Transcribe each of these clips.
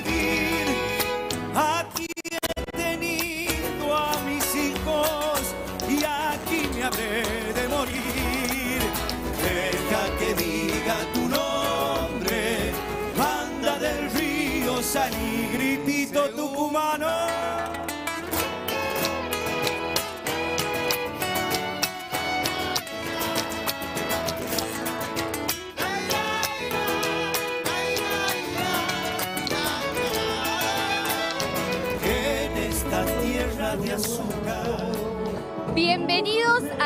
vivir.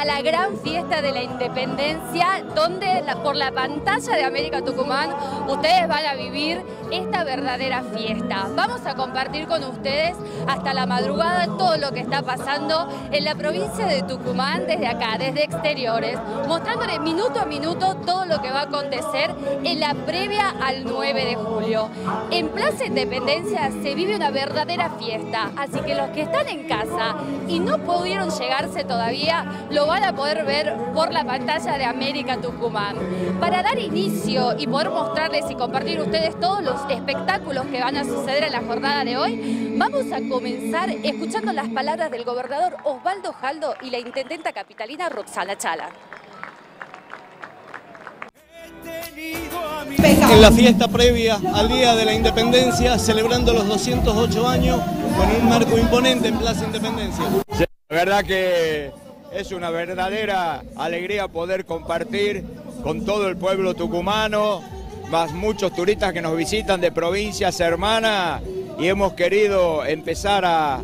A la gran fiesta de la independencia, donde por la pantalla de América Tucumán ustedes van a vivir esta verdadera fiesta. Vamos a compartir con ustedes hasta la madrugada todo lo que está pasando en la provincia de Tucumán desde acá, desde exteriores, mostrándole minuto a minuto todo lo que va a acontecer en la previa al 9 de julio. En Plaza Independencia se vive una verdadera fiesta, así que los que están en casa y no pudieron llegarse todavía, lo van a poder ver por la pantalla de América Tucumán. Para dar inicio y poder mostrarles y compartir ustedes todos los espectáculos que van a suceder en la jornada de hoy, vamos a comenzar escuchando las palabras del gobernador Osvaldo Jaldo y la intendenta capitalina Roxana Chala. en la fiesta previa al Día de la Independencia, celebrando los 208 años con un marco imponente en Plaza Independencia. Sí, la verdad que es una verdadera alegría poder compartir con todo el pueblo tucumano, más muchos turistas que nos visitan de provincias hermanas y hemos querido empezar a,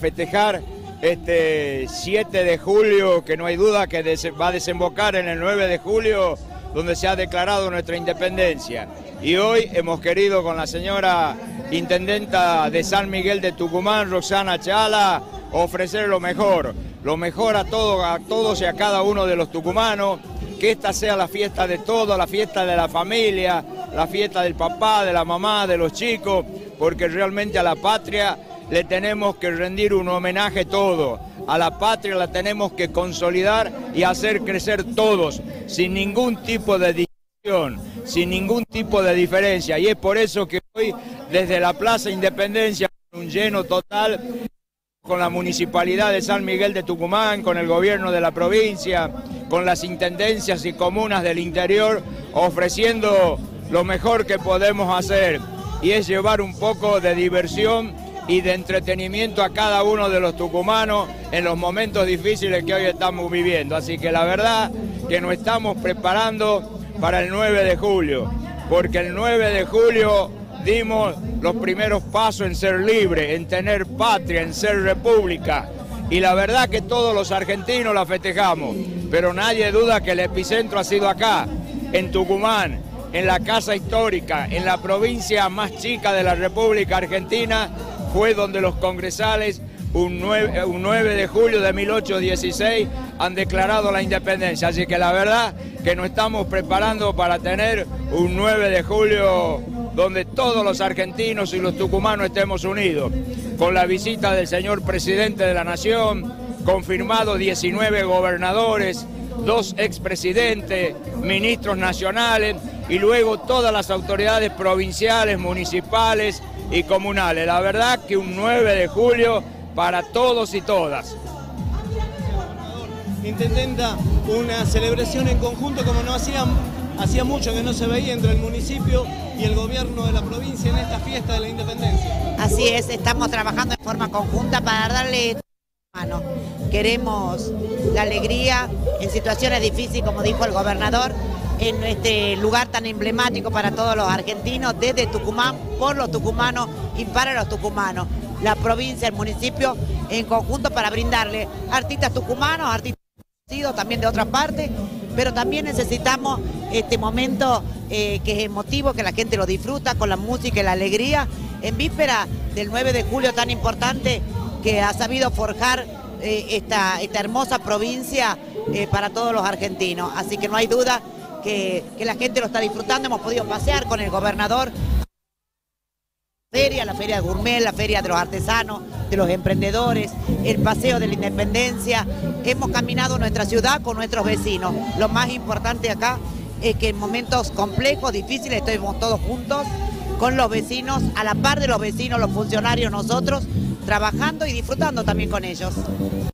festejar este 7 de julio, que no hay duda que va a desembocar en el 9 de julio, donde se ha declarado nuestra independencia. Y hoy hemos querido con la señora intendenta de San Miguel de Tucumán, Roxana Chala, ofrecer lo mejor, lo mejor a todos, a todos y a cada uno de los tucumanos, que esta sea la fiesta de todos, la fiesta de la familia, la fiesta del papá, de la mamá, de los chicos, porque realmente a la patria le tenemos que rendir un homenaje todo. A la patria la tenemos que consolidar y hacer crecer todos, sin ningún tipo de distinción, sin ningún tipo de diferencia. Y es por eso que hoy, desde la Plaza Independencia, un lleno total, con la Municipalidad de San Miguel de Tucumán, con el gobierno de la provincia, con las intendencias y comunas del interior, ofreciendo lo mejor que podemos hacer y es llevar un poco de diversión y de entretenimiento a cada uno de los tucumanos en los momentos difíciles que hoy estamos viviendo. Así que la verdad que nos estamos preparando para el 9 de julio, porque el 9 de julio dimos los primeros pasos en ser libre, en tener patria, en ser república. Y la verdad que todos los argentinos la festejamos, pero nadie duda que el epicentro ha sido acá, en Tucumán, en la Casa Histórica, en la provincia más chica de la República Argentina, fue donde los congresales un 9, un 9 de julio de 1816 han declarado la independencia. Así que la verdad que nos estamos preparando para tener un 9 de julio donde todos los argentinos y los tucumanos estemos unidos, con la visita del señor presidente de la Nación, confirmado 19 gobernadores, dos expresidentes, ministros nacionales y luego todas las autoridades provinciales, municipales y comunales. La verdad que un 9 de julio para todos y todas. Intendenta, una celebración en conjunto como no hacían, hacía mucho que no se veía entre el municipio y el gobierno de la provincia en esta fiesta de la Independencia. Así es, estamos trabajando en forma conjunta para darle mano. Queremos la alegría en situaciones difíciles, como dijo el gobernador, en este lugar tan emblemático para todos los argentinos, desde Tucumán, por los tucumanos y para los tucumanos. La provincia, el municipio, en conjunto para brindarle artistas tucumanos, artistas también de otras partes, pero también necesitamos este momento eh, que es emotivo, que la gente lo disfruta con la música y la alegría, en víspera del 9 de julio tan importante que ha sabido forjar eh, esta, esta hermosa provincia eh, para todos los argentinos. Así que no hay duda que, que la gente lo está disfrutando, hemos podido pasear con el gobernador feria, la feria de gourmet, la feria de los artesanos, de los emprendedores, el paseo de la independencia. Hemos caminado nuestra ciudad con nuestros vecinos. Lo más importante acá es que en momentos complejos, difíciles, estamos todos juntos con los vecinos, a la par de los vecinos, los funcionarios, nosotros, trabajando y disfrutando también con ellos.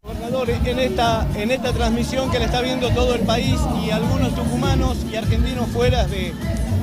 Gobernador, en esta, en esta transmisión que le está viendo todo el país y algunos tucumanos y argentinos fuera de,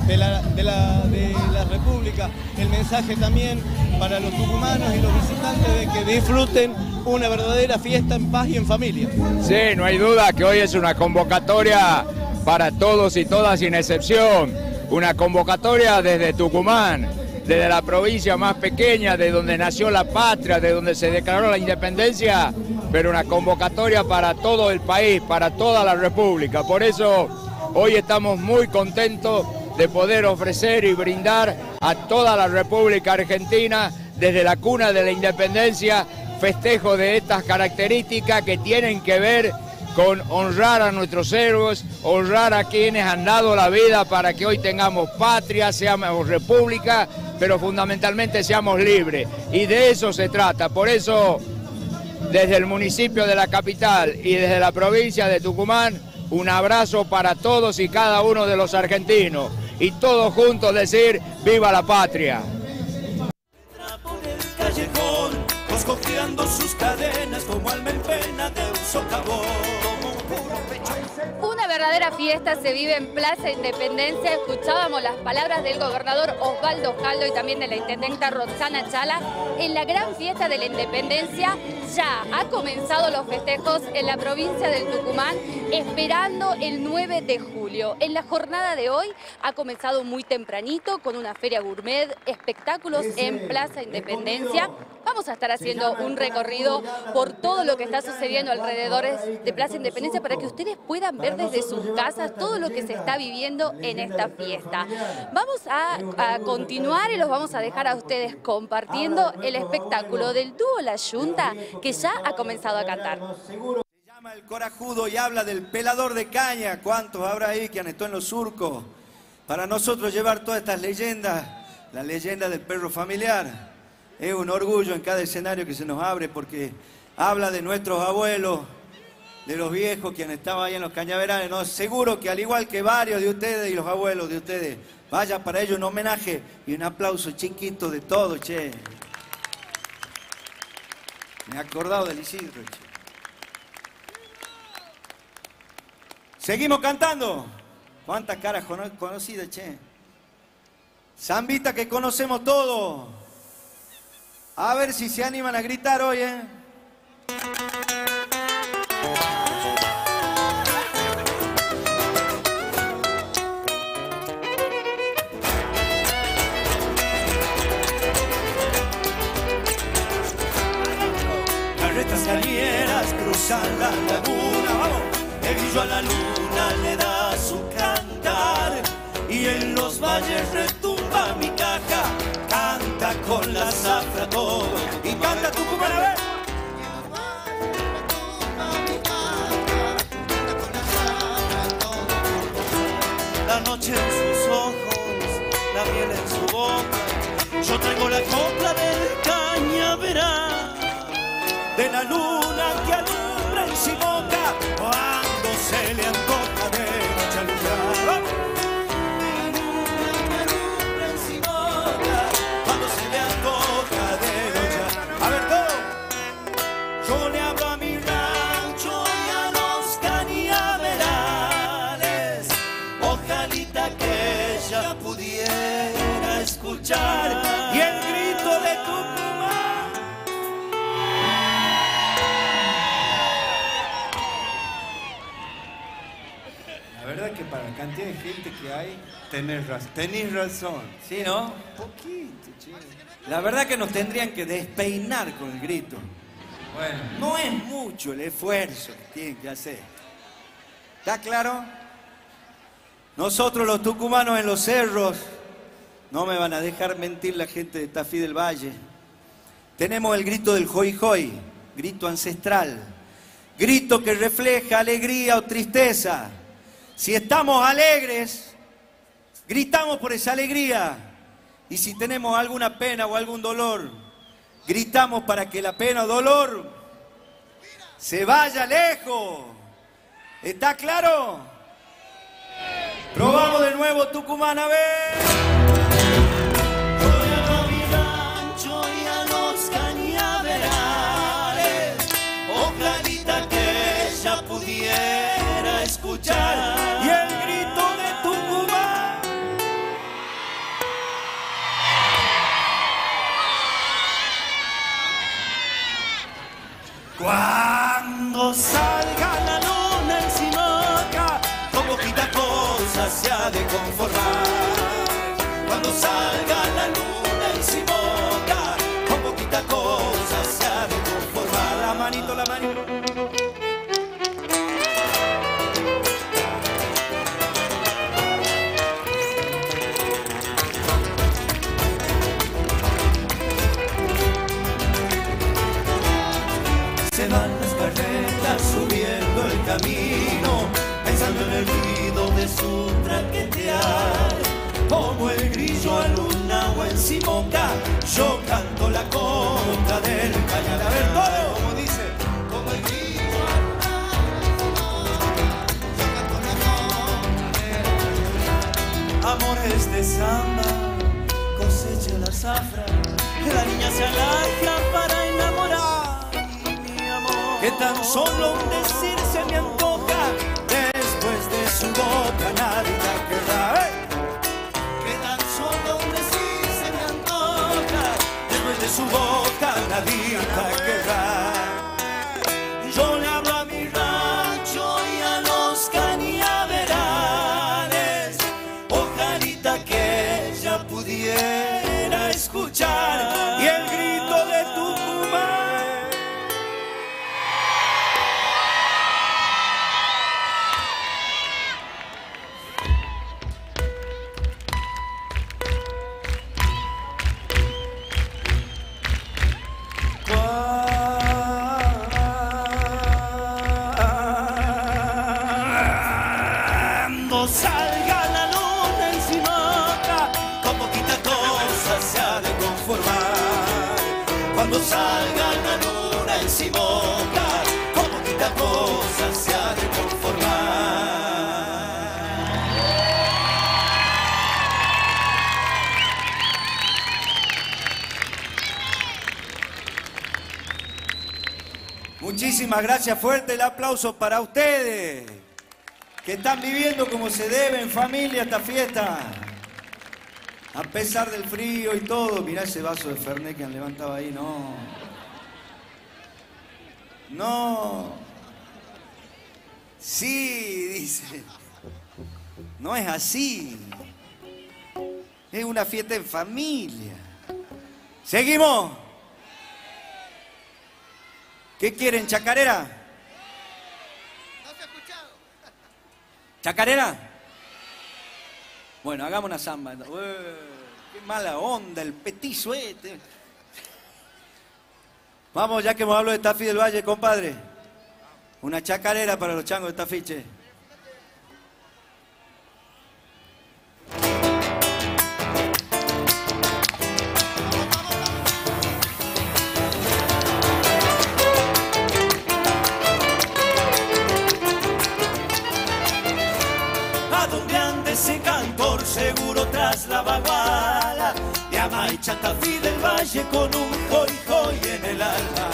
de la, de, la, de la República, el mensaje también para los tucumanos y los visitantes de que disfruten una verdadera fiesta en paz y en familia. Sí, no hay duda que hoy es una convocatoria para todos y todas sin excepción. Una convocatoria desde Tucumán, desde la provincia más pequeña, de donde nació la patria, de donde se declaró la independencia, pero una convocatoria para todo el país, para toda la República. Por eso hoy estamos muy contentos de poder ofrecer y brindar a toda la República Argentina, desde la cuna de la independencia, festejo de estas características que tienen que ver con honrar a nuestros héroes, honrar a quienes han dado la vida para que hoy tengamos patria, seamos república, pero fundamentalmente seamos libres. Y de eso se trata. Por eso, desde el municipio de la capital y desde la provincia de Tucumán, un abrazo para todos y cada uno de los argentinos. Y todos juntos decir, viva la patria. Verdadera fiesta se vive en Plaza Independencia. Escuchábamos las palabras del gobernador Osvaldo Jaldo y también de la intendenta Roxana Chala. En la gran fiesta de la Independencia ya ha comenzado los festejos en la provincia del Tucumán, esperando el 9 de julio. En la jornada de hoy ha comenzado muy tempranito con una feria gourmet, espectáculos en Plaza Independencia. Vamos a estar haciendo un recorrido por todo lo que está sucediendo alrededor de Plaza Independencia para que ustedes puedan ver desde sus casas todo lo que se está viviendo en esta fiesta. Vamos a, continuar y los vamos a dejar a ustedes compartiendo el espectáculo del dúo La Yunta que ya ha comenzado a cantar. Llama el corajudo y habla del pelador de caña. ¿Cuántos habrá ahí que han estado en los surcos? Para nosotros llevar todas estas leyendas, la leyenda del perro familiar, es un orgullo en cada escenario que se nos abre porque habla de nuestros abuelos, de los viejos quienes estaban ahí en los cañaverales. No, seguro que al igual que varios de ustedes y los abuelos de ustedes, vaya para ellos un homenaje y un aplauso chiquito de todo, che. Me he acordado del Isidro, che. Seguimos cantando. ¿Cuántas caras cono- conocidas, che? Zambita que conocemos todos. A ver si se animan a gritar hoy, ¿eh? La laguna, vamos. El a la luna le da su cantar y en los valles retumba mi caja. Canta con la zafra todo y canta tu a ver. La noche en sus ojos, la miel en su boca. Yo traigo la copla del cañaveral de la luna que alumbra en su boca cuando se le antoja de noche alumbrar. Cuando se le antoja de noche. A ver. Yo le hablo a mi rancho y a los cañaverales. Ojalita que ella pudiera escuchar cantidad de gente que hay, tenés, raz- tenés razón. ¿Sí, no? Poquito, che. La verdad que nos tendrían que despeinar con el grito. Bueno, no es mucho el esfuerzo que tienen que hacer. ¿Está claro? Nosotros los tucumanos en los cerros, no me van a dejar mentir la gente de Tafí del Valle. Tenemos el grito del hoy hoy, grito ancestral, grito que refleja alegría o tristeza. Si estamos alegres, gritamos por esa alegría. Y si tenemos alguna pena o algún dolor, gritamos para que la pena o dolor se vaya lejos. ¿Está claro? Probamos de nuevo Tucumán, a ver. Cuando salga la luna en Simoca, con poquita cosa se ha de conformar. Cuando salga la conga del cañar. A ver, todo. Como dice, como el del Amores de samba, cosecha la zafra, la niña se alaja para enamorar. Mi amor. Que tan solo un decir se me antoja, después de su boca nadie su boca la Gracias, fuerte el aplauso para ustedes, que están viviendo como se debe en familia esta fiesta. A pesar del frío y todo, mirá ese vaso de Fernet que han levantado ahí, no. No. Sí, dice. No es así. Es una fiesta en familia. ¿Seguimos? ¿Qué quieren, chacarera? ¿Chacarera? Bueno, hagamos una samba. Ué, qué mala onda el petizo este. Vamos, ya que hemos hablado de Tafi del Valle, compadre. Una chacarera para los changos de Tafiche. Baguala llama y Tafí del Valle con un hoy hoy en el alma.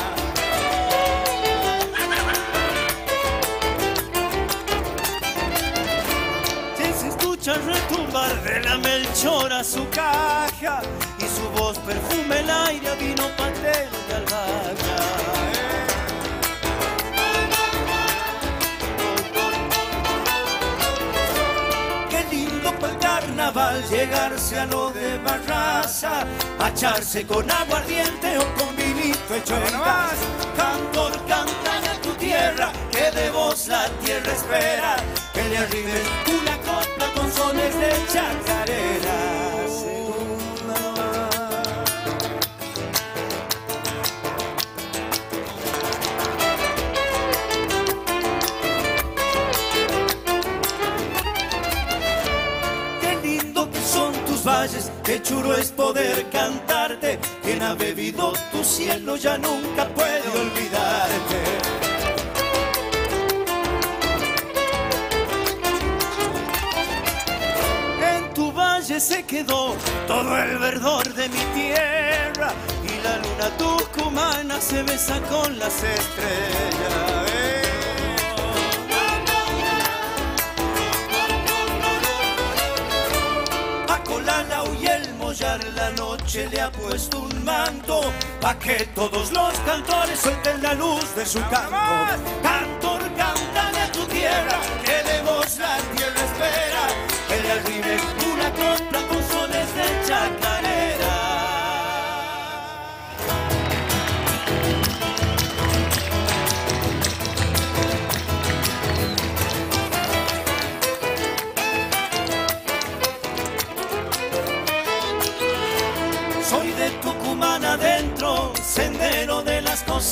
Si se escucha retumbar de la melchora su caja y su voz perfume el aire vino pastel de albahaca carnaval llegarse a lo de Barraza, a echarse con aguardiente o con vinito hecho en gas. Cantor, canta a tu tierra, que de vos la tierra espera, que le arribes una copla con sones de chacarera. Qué chulo es poder cantarte. Quien ha bebido tu cielo ya nunca puede olvidarte. En tu valle se quedó todo el verdor de mi tierra y la luna tucumana se besa con las estrellas. La noche le ha puesto un manto pa' que todos los cantores suelten la luz de su canto. Cantor, cántale a tu tierra, que de vos la tierra espera, que le arribe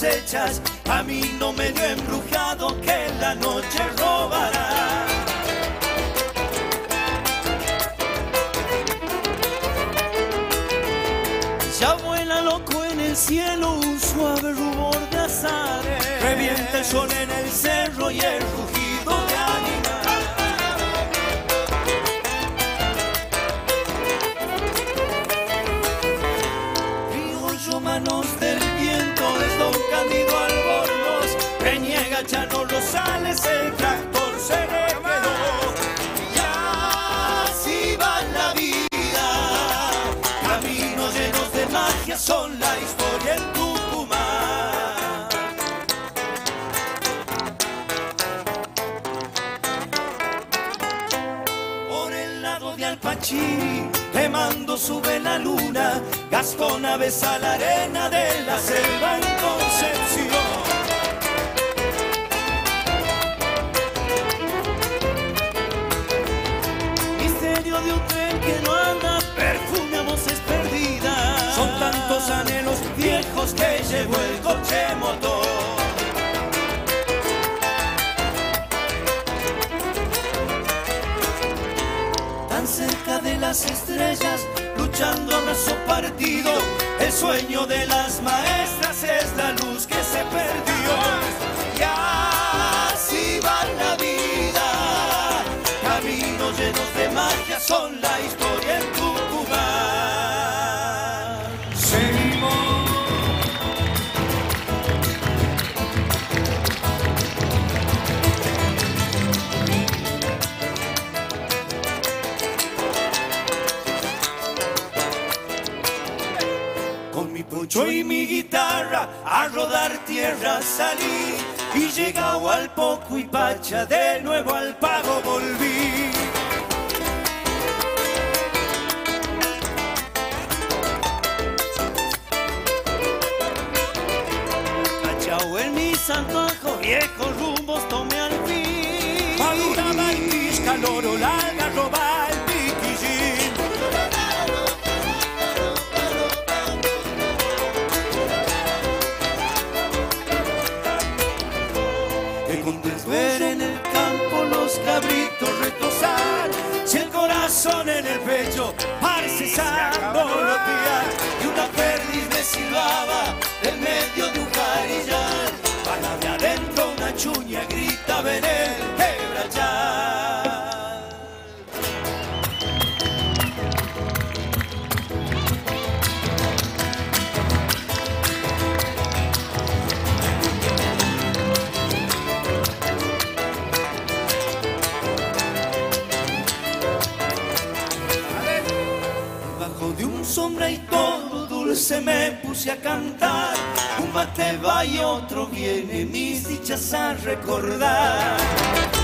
de las cosechas, camino medio embrujado que la noche robará. Ya vuela loco en el cielo un suave rumor de azares. Revienta el sol en el cerro y el rugido sube la luna, Gastona besa la arena de la selva en Concepción. Misterio de un tren que no anda, perfume a voces perdidas. Son tantos anhelos viejos que llegó el coche motor. tan cerca de las estrellas, luchando abrazo partido. El sueño de las maestras es la luz que se perdió. Y así va la vida, caminos llenos de magia son la historia Mi pocho y mi guitarra a rodar tierra salí y llegado al poco y pacha de nuevo al pago volví. Cachao en mis antojos, viejos rumbos tomé al fin. Maduraba el piscaloro, la algarroba, el y una perdiz me silbaba del medio de un jarillar, sombra y todo dulce me puse a cantar. Un mate va y otro viene, mis dichas a recordar.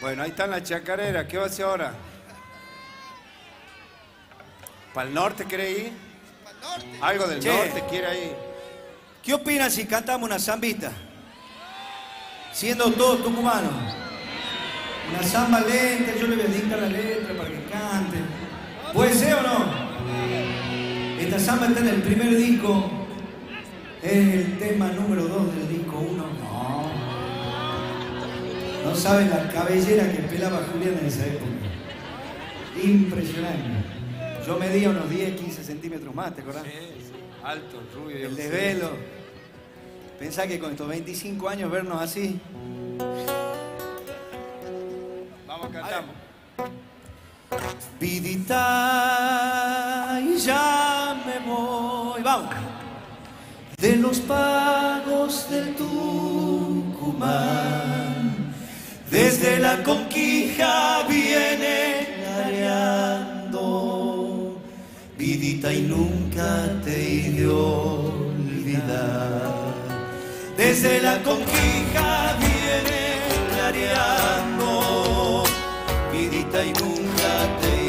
Bueno, ahí están las chacareras. ¿Qué va a hacer ahora? ¿Para el norte quiere ir? Algo del Che. norte quiere ir. ¿Qué opinan si cantamos una zambita? Siendo todos tucumanos. Una samba lenta, yo le voy a dictar la letra para que cante. ¿Puede ser o no? Esta samba está en el primer disco. Es el tema número 2 del disco No saben la cabellera que pelaba Julián en esa época. Impresionante. Yo medía unos 10, 15 centímetros más, ¿te acordás? Alto, rubio. El desvelo. Pensá que con estos 25 años vernos así. Vamos, cantamos. Vidita y ya me voy. Vamos. De los pagos del Tucumán. Desde la conquija viene areando. Vidita y nunca te he de olvidar. Desde la conquija viene clareando, vidita y nunca te he olvidar.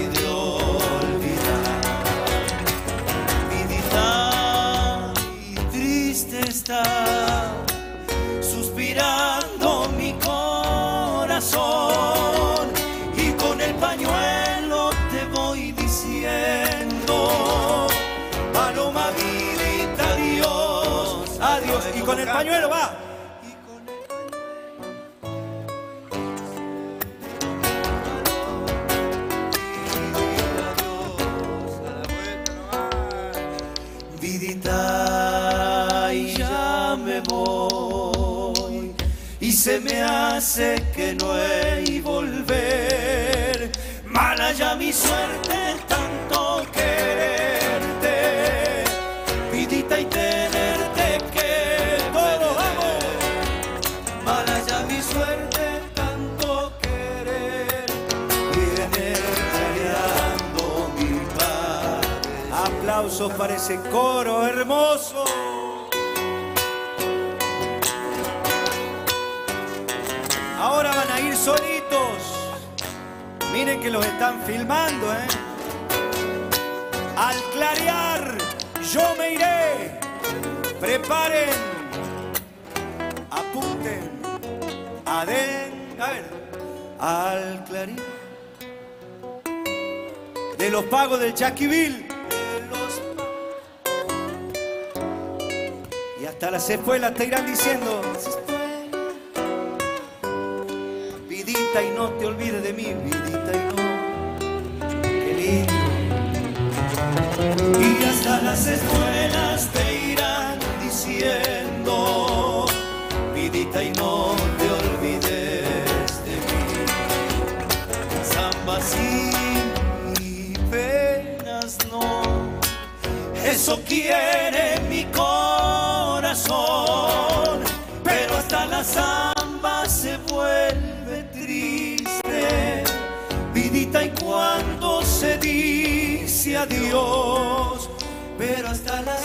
Y con el pañuelo ese coro hermoso. Ahora van a ir solitos. Miren que los están filmando, ¿eh? Al clarear, yo me iré. Preparen. Apunten. Aden. A ver. Al clarear. De los pagos del Chaquivil. Hasta las espuelas te irán diciendo. Vidita y no te olvides de mí, vidita y no. Qué lindo. Y hasta las espuelas te irán diciendo, vidita y no te olvides de mí. Samba sí y penas no. Eso quiere dice adiós, pero hasta la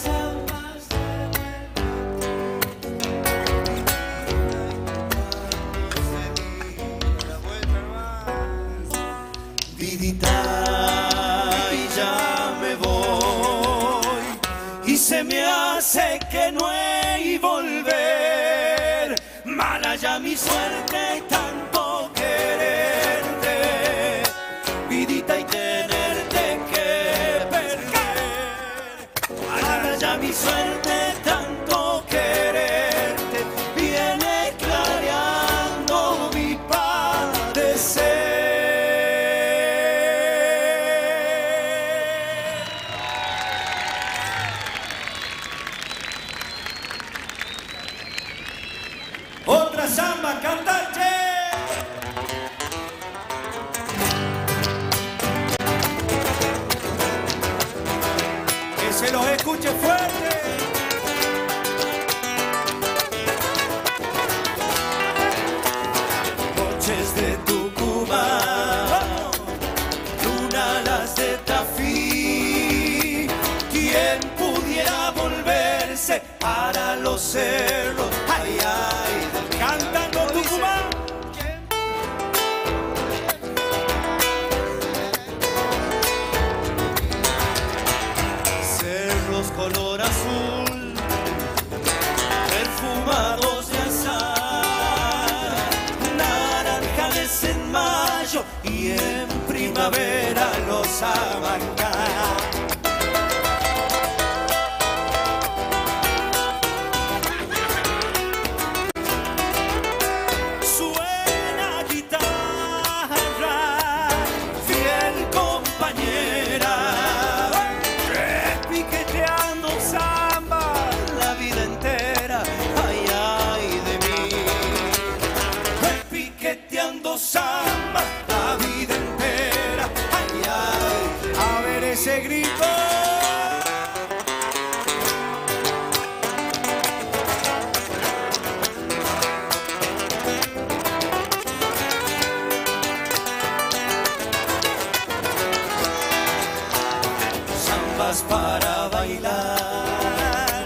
para bailar,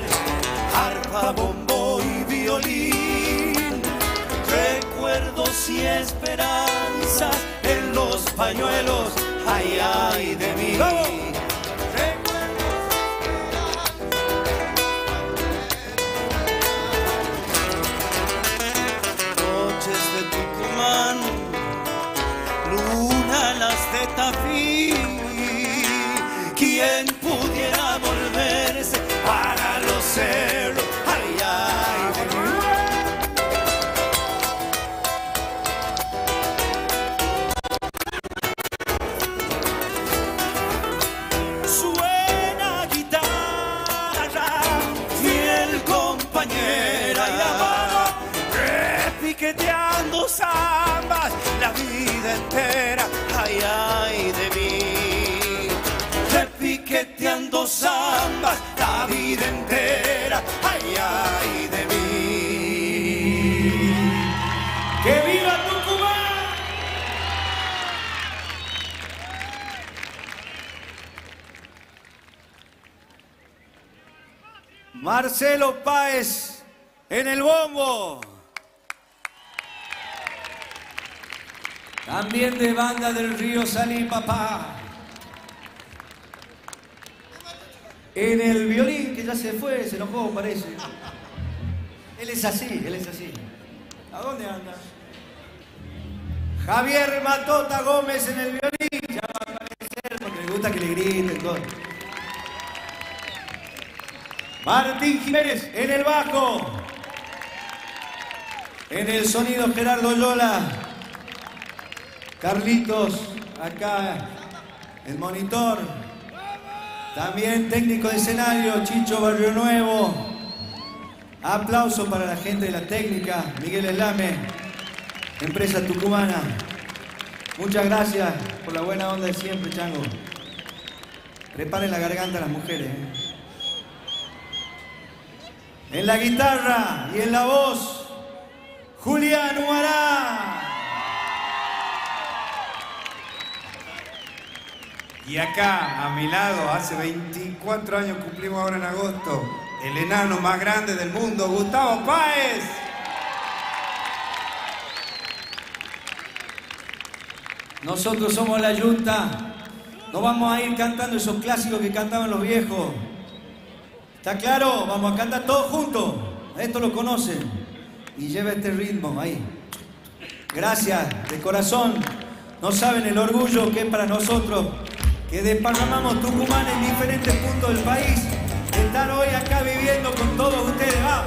arpa, bombo y violín, recuerdos y esperanzas en los pañuelos, ay, ay de mí. Zambas la vida entera, ay, ay de mí. ¡Que viva Tucumán! Marcelo Páez en el bombo. También de banda del río Salí Papá. En el violín, que ya se fue, se enojó, parece. Él es así, él es así. ¿A dónde anda? Javier Matota Gómez en el violín. Ya va a aparecer porque le gusta que le griten todo. Martín Jiménez en el bajo. En el sonido Gerardo Lola. Carlitos acá. El monitor. También técnico de escenario Chicho Barrio Nuevo. Aplauso para la gente de la técnica. Miguel Elame. Empresa tucumana. Muchas gracias por la buena onda de siempre, Chango. Preparen la garganta a las mujeres. ¿eh? En la guitarra y en la voz, Julián Huará. Y acá, a mi lado, hace 24 años cumplimos ahora en agosto, el enano más grande del mundo, Gustavo Páez. Nosotros somos la Yunta. Nos vamos a ir cantando esos clásicos que cantaban los viejos. ¿Está claro? Vamos a cantar todos juntos. Esto lo conocen. Y lleva este ritmo ahí. Gracias, de corazón. No saben el orgullo que es para nosotros que desparramamos Tucumán en diferentes puntos del país. Estar hoy acá viviendo con todos ustedes. Va.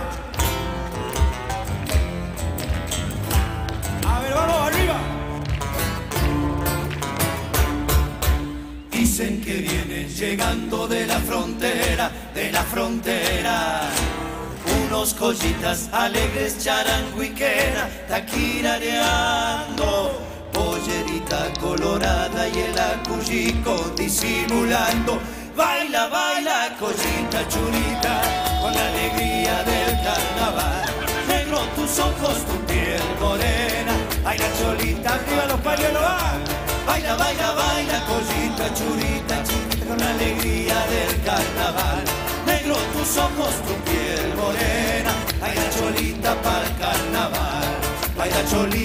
A ver, vamos arriba. Dicen que vienen llegando de la frontera, de la frontera. Unos collitas alegres, charanguiquera, taquirareando. Pollerita colorada y el acuyico disimulando. Baila, baila, collita churita, con la alegría del carnaval. Negro tus ojos, tu piel morena. Ay, la cholita, arriba los pañuelos. Baila, baila, baila, collita, churita, churita, con la alegría del carnaval. Negro tus ojos, tu piel morena. Ay, la cholita pa'l carnaval. Ay, la cholita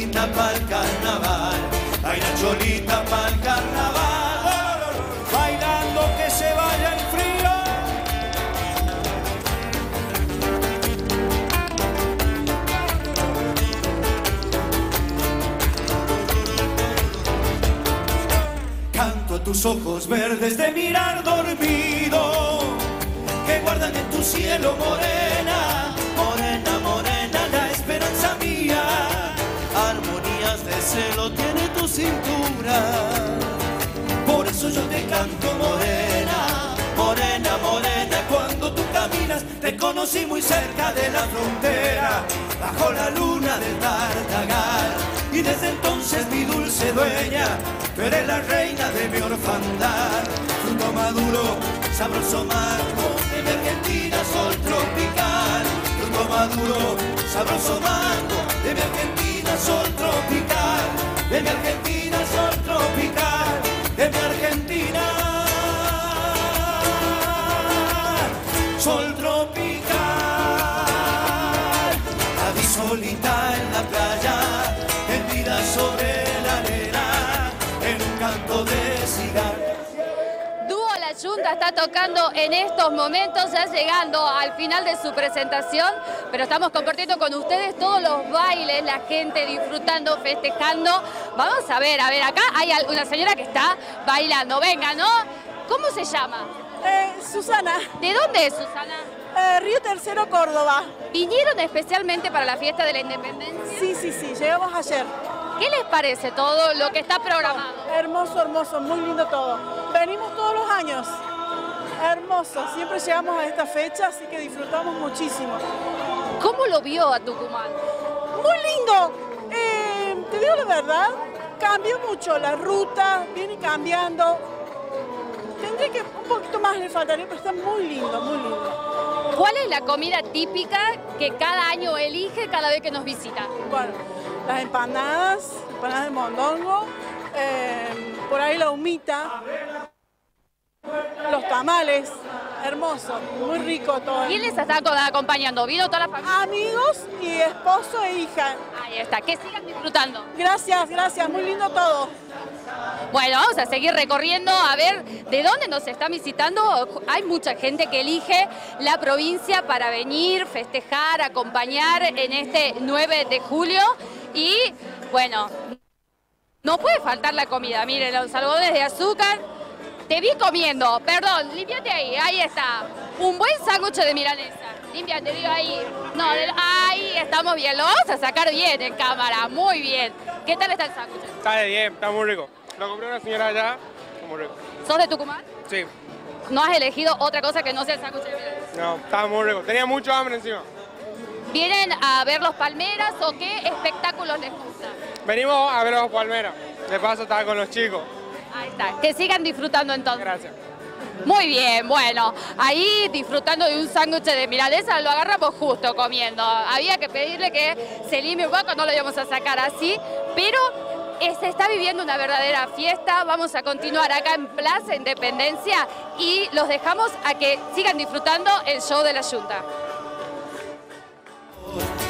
tus ojos verdes de mirar dormido, que guardan en tu cielo morena, morena, morena, la esperanza mía. Armonías de celo tiene tu cintura, por eso yo te canto morena, morena, morena, te conocí muy cerca de la frontera, bajo la luna del Tartagal, y desde entonces mi dulce dueña, tú eres la reina de mi orfandad, fruto maduro, sabroso mango, Argentina sol tropical, fruto maduro, sabroso mango, Argentina sol tropical, de mi Argentina sol tropical, de mi Argentina. Sol tropical. Canto de cigarro. Dúo La Junta está tocando en estos momentos, ya llegando al final de su presentación, pero estamos compartiendo con ustedes todos los bailes, la gente disfrutando, festejando. Vamos a ver, a ver, acá hay una señora que está bailando, venga, ¿no? ¿Cómo se llama? Eh, Susana, ¿De dónde es Susana? eh, Río Tercero, Córdoba. ¿Vinieron especialmente para la fiesta de la independencia? Sí, sí, sí, llegamos ayer. ¿Qué les parece todo lo que está programado? Hermoso, hermoso, muy lindo todo. Venimos todos los años. Hermoso, siempre llegamos a esta fecha, así que disfrutamos muchísimo. ¿Cómo lo vio a Tucumán? Muy lindo. Eh, te digo la verdad, cambió mucho la ruta, viene cambiando. Tendré que, un poquito más le faltaría, pero está muy lindo, muy lindo. ¿Cuál es la comida típica que cada año elige cada vez que nos visita? Bueno, las empanadas, empanadas de mondongo, eh, por ahí la humita, los tamales, hermoso, muy rico todo. ¿Quién les está co- acompañando? ¿Vino toda la familia? Amigos y esposo e hija. Ahí está, que sigan disfrutando. Gracias, gracias, muy lindo todo. Bueno, vamos a seguir recorriendo a ver de dónde nos están visitando. Hay mucha gente que elige la provincia para venir, festejar, acompañar en este 9 de julio. Y bueno, no puede faltar la comida. Miren, los algodones de azúcar. Te vi comiendo, perdón, límpiate ahí, ahí está. Un buen sándwich de milanesa. Límpiate, digo ahí. No, de- ahí estamos bien, lo vamos a sacar bien en cámara, muy bien. ¿Qué tal está el sándwich? Está de 10, está muy rico. Lo compré una señora allá, está muy rico. ¿Sos de Tucumán? Sí, ¿No has elegido otra cosa que no sea el sándwich de milanesa? no, estaba muy rico. Tenía mucho hambre encima. ¿Vienen a ver los palmeras o qué espectáculos les gusta? Venimos a ver los palmeras. De paso estaba con los chicos. Ahí está, que sigan disfrutando entonces. Gracias. Muy bien, bueno, ahí disfrutando de un sándwich de milanesa lo agarramos justo comiendo. Había que pedirle que se limpie un poco, no lo íbamos a sacar así, pero eh, se está viviendo una verdadera fiesta. Vamos a continuar acá en Plaza Independencia y los dejamos a que sigan disfrutando el show de la Junta. El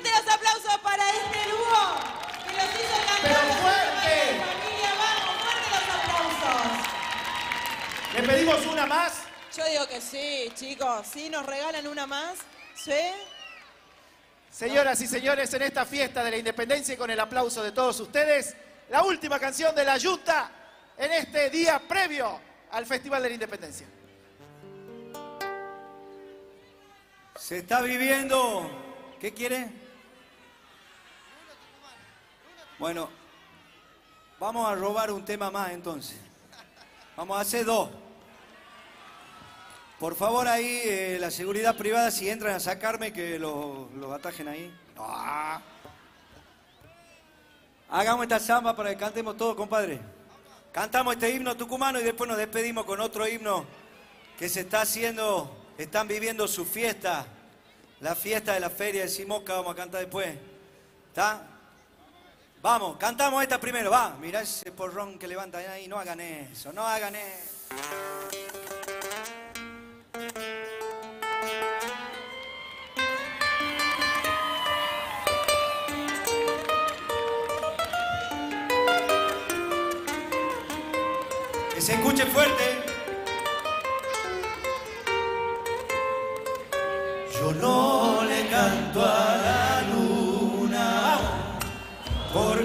Fuerte los aplausos para este dúo que los hizo cantar. ¡Pero fuerte! Familia, vamos, fuerte los aplausos. ¿Le pedimos una más? Yo digo que sí, chicos. ¿Sí? ¿Nos regalan una más? ¿Sí? Señoras y señores, en esta fiesta de la independencia y con el aplauso de todos ustedes, la última canción de la Junta en este día previo al Festival de la Independencia. Se está viviendo. ¿Qué quiere? Bueno, vamos a robar un tema más entonces. Vamos a hacer dos. Por favor ahí, eh, la seguridad privada, si entran a sacarme, que los los atajen ahí. Ah. Hagamos esta samba para que cantemos todos, compadre. Cantamos este himno tucumano y después nos despedimos con otro himno que se está haciendo, están viviendo su fiesta, la fiesta de la feria de Simoca, vamos a cantar después. ¿Está? Vamos, cantamos esta primero, va. Mirá ese porrón que levantan ahí, no hagan eso, no hagan eso. Que se escuche fuerte. Yo no le canto a la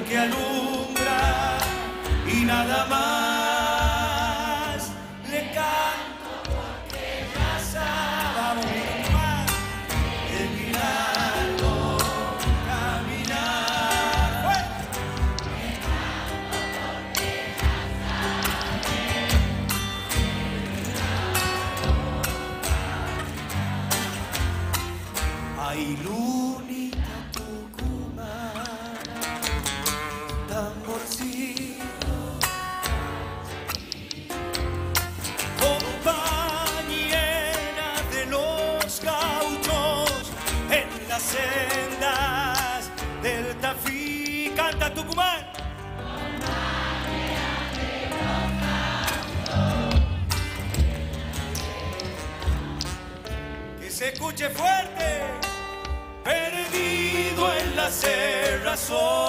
porque alumbra 说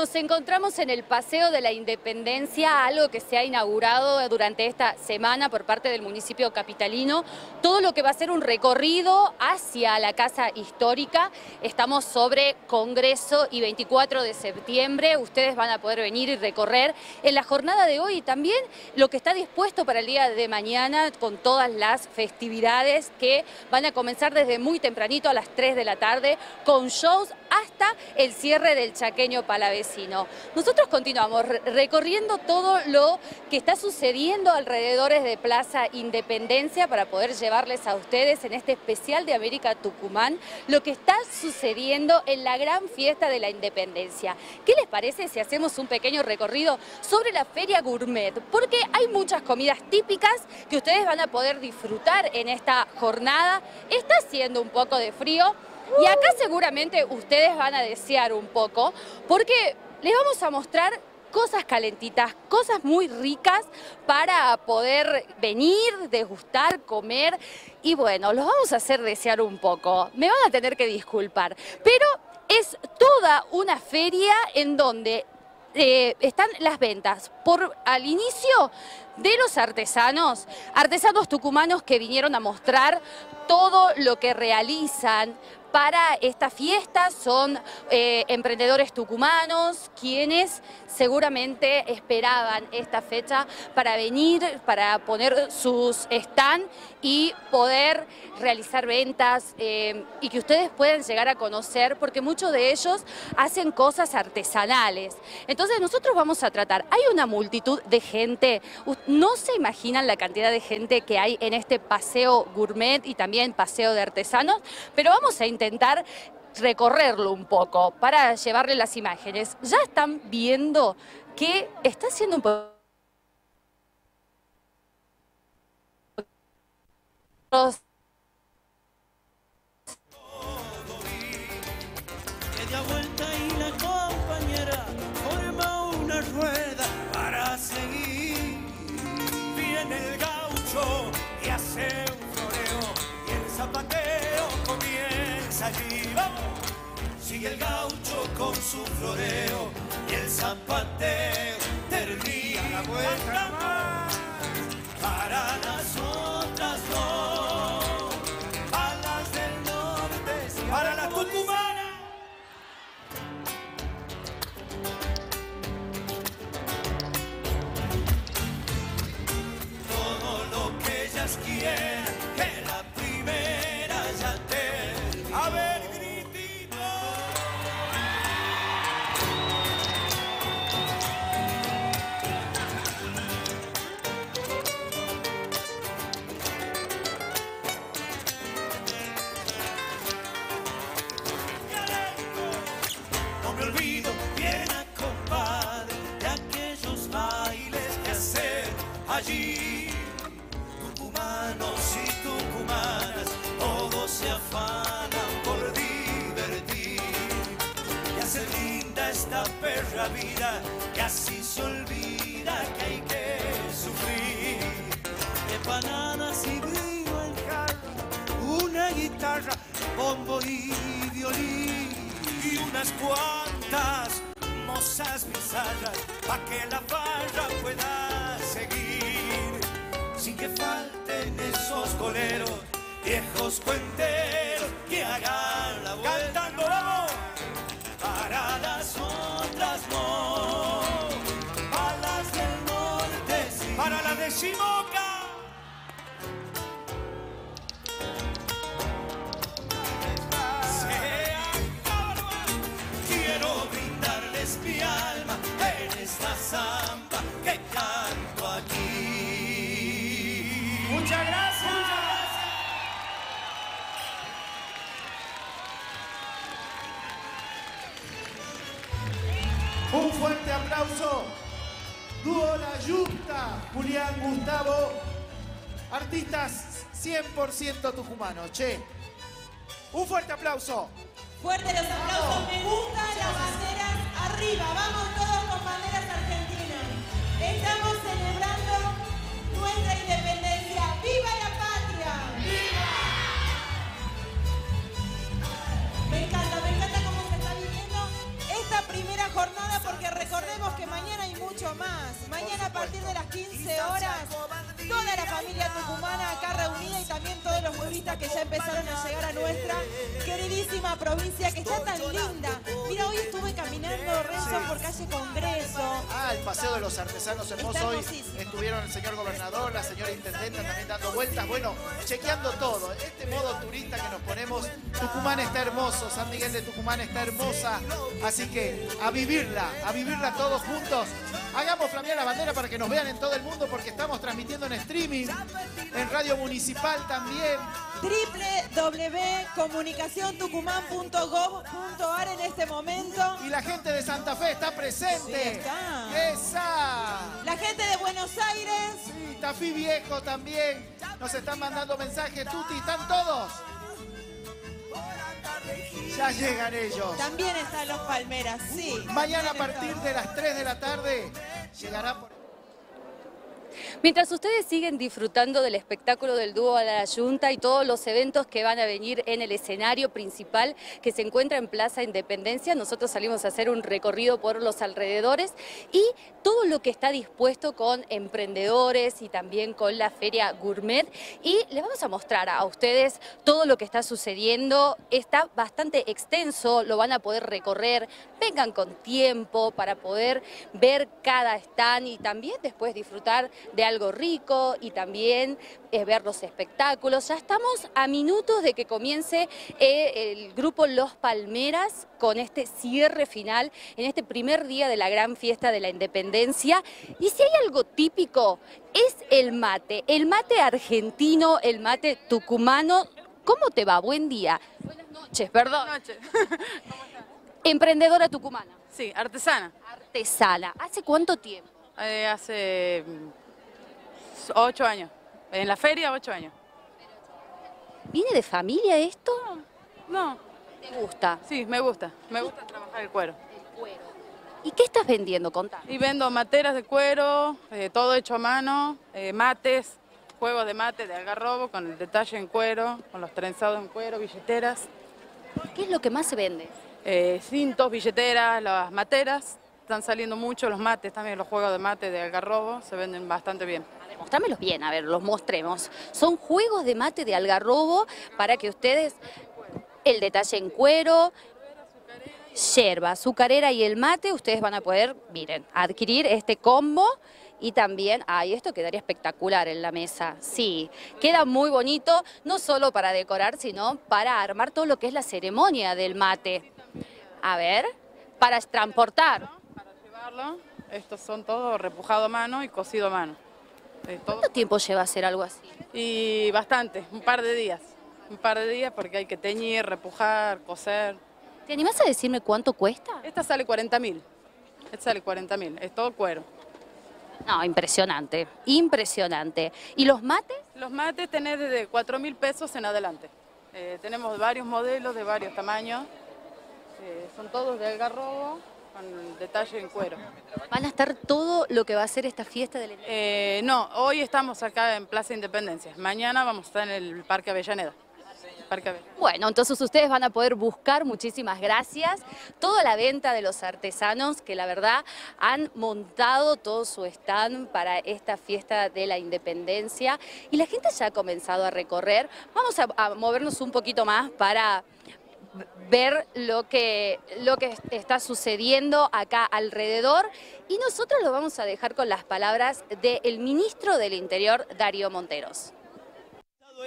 Nos encontramos en el Paseo de la Independencia, algo que se ha inaugurado durante esta semana por parte del municipio capitalino. Todo lo que va a ser un recorrido hacia la Casa Histórica. Estamos sobre Congreso y 24 de septiembre. Ustedes van a poder venir y recorrer en la jornada de hoy y también lo que está dispuesto para el día de mañana con todas las festividades que van a comenzar desde muy tempranito a las 3 de la tarde con shows hasta el cierre del chaqueño palavecino. Nosotros continuamos re- recorriendo todo lo que está sucediendo alrededores de Plaza Independencia para poder llevarles a ustedes en este especial de América Tucumán lo que está sucediendo en la gran fiesta de la Independencia. ¿Qué les parece si hacemos un pequeño recorrido sobre la feria gourmet? Porque hay muchas comidas típicas que ustedes van a poder disfrutar en esta jornada. Está haciendo un poco de frío, y acá seguramente ustedes van a desear un poco, porque les vamos a mostrar cosas calentitas, cosas muy ricas para poder venir, degustar, comer. Y bueno, los vamos a hacer desear un poco. Me van a tener que disculpar. Pero Es toda una feria en donde eh, están las ventas por al inicio de los artesanos, artesanos tucumanos que vinieron a mostrar todo lo que realizan para esta fiesta son eh, emprendedores tucumanos quienes seguramente esperaban esta fecha para venir, para poner sus stand y poder realizar ventas eh, y que ustedes puedan llegar a conocer porque muchos de ellos hacen cosas artesanales. Entonces nosotros vamos a tratar, hay una multitud de gente, no se imaginan la cantidad de gente que hay en este paseo gourmet y también paseo de artesanos, pero vamos a intentar recorrerlo un poco para llevarle las imágenes. Ya están viendo que está haciendo un poco... Media vuelta y la compañera forma una rueda para seguir. Viene el gaucho y hace un floreo y el zapateo comienza allí. ¡Vamos! Sigue el gaucho con su floreo y el zapateo termina la vuelta 100% tucumanos. Che, un fuerte aplauso. Fuerte los aplausos, me gustan Tucumán está hermosa. Así que a vivirla, a vivirla todos juntos. Hagamos flamear la bandera para que nos vean en todo el mundo porque estamos transmitiendo en streaming, en Radio Municipal también. www.comunicaciontucumán.gov.ar en este momento. Y la gente de Santa Fe está presente. Sí, está. ¡Esa! La gente de Buenos Aires. Sí, Tafí Viejo también. Nos están mandando mensajes. Tuti, ¿están todos? Ya llegan ellos. También están los Palmeras, sí. Mañana a partir de las 3 de la tarde llegará por... Mientras ustedes siguen disfrutando del espectáculo del dúo a la Junta y todos los eventos que van a venir en el escenario principal que se encuentra en Plaza Independencia, nosotros salimos a hacer un recorrido por los alrededores y todo lo que está dispuesto con emprendedores y también con la feria gourmet y les vamos a mostrar a ustedes todo lo que está sucediendo. Está bastante extenso, lo van a poder recorrer, vengan con tiempo para poder ver cada stand y también después disfrutar de algo rico y también eh, ver los espectáculos. Ya estamos a minutos de que comience eh, el grupo Los Palmeras con este cierre final en este primer día de la gran fiesta de la independencia. Y si hay algo típico, es el mate. El mate argentino, el mate tucumano. ¿Cómo te va? Buen día. Buenas noches, perdón. Buenas noches. Emprendedora tucumana. Sí, artesana. Artesana. ¿Hace cuánto tiempo? Eh, hace mm, ocho años. En la feria, ocho años. ¿Viene de familia esto? No. ¿Te gusta? Sí, me gusta. Me gusta trabajar el cuero. ¿Y qué estás vendiendo? Contá. Y vendo materas de cuero, eh, todo hecho a mano, eh, mates, juegos de mate de algarrobo con el detalle en cuero, con los trenzados en cuero, billeteras. ¿Qué es lo que más se vende? Eh, cintos, billeteras, las materas. Están saliendo mucho los mates, también los juegos de mate de algarrobo, se venden bastante bien. Mostrámelos bien, a ver, los mostremos. Son juegos de mate de algarrobo para que ustedes, el detalle en cuero, yerba, azucarera y el mate, ustedes van a poder, miren, adquirir este combo y también, ay, esto quedaría espectacular en la mesa, sí, queda muy bonito, no solo para decorar, sino para armar todo lo que es la ceremonia del mate. A ver, para transportar. Para llevarlo, estos son todos repujado a mano y cocido a mano. ¿Cuánto tiempo lleva hacer algo así? Y bastante, un par de días. Un par de días porque hay que teñir, repujar, coser. ¿Te animás a decirme cuánto cuesta? Esta sale 40 mil. Esta sale 40 mil. Es todo cuero. No, impresionante, impresionante. ¿Y los mates? Los mates tenés desde 4 mil pesos en adelante. Eh, tenemos varios modelos de varios tamaños. Eh, son todos de algarrobo con detalle en cuero. ¿Van a estar todo lo que va a ser esta fiesta del Eh, no, hoy estamos acá en Plaza Independencia. Mañana vamos a estar en el Parque Avellaneda. Parque Avellaneda. Bueno, entonces ustedes van a poder buscar, muchísimas gracias, toda la venta de los artesanos que la verdad han montado todo su stand para esta fiesta de la independencia y la gente ya ha comenzado a recorrer. Vamos a, a movernos un poquito más para ver lo que, lo que está sucediendo acá alrededor y nosotros lo vamos a dejar con las palabras del ministro del Interior, Darío Monteros.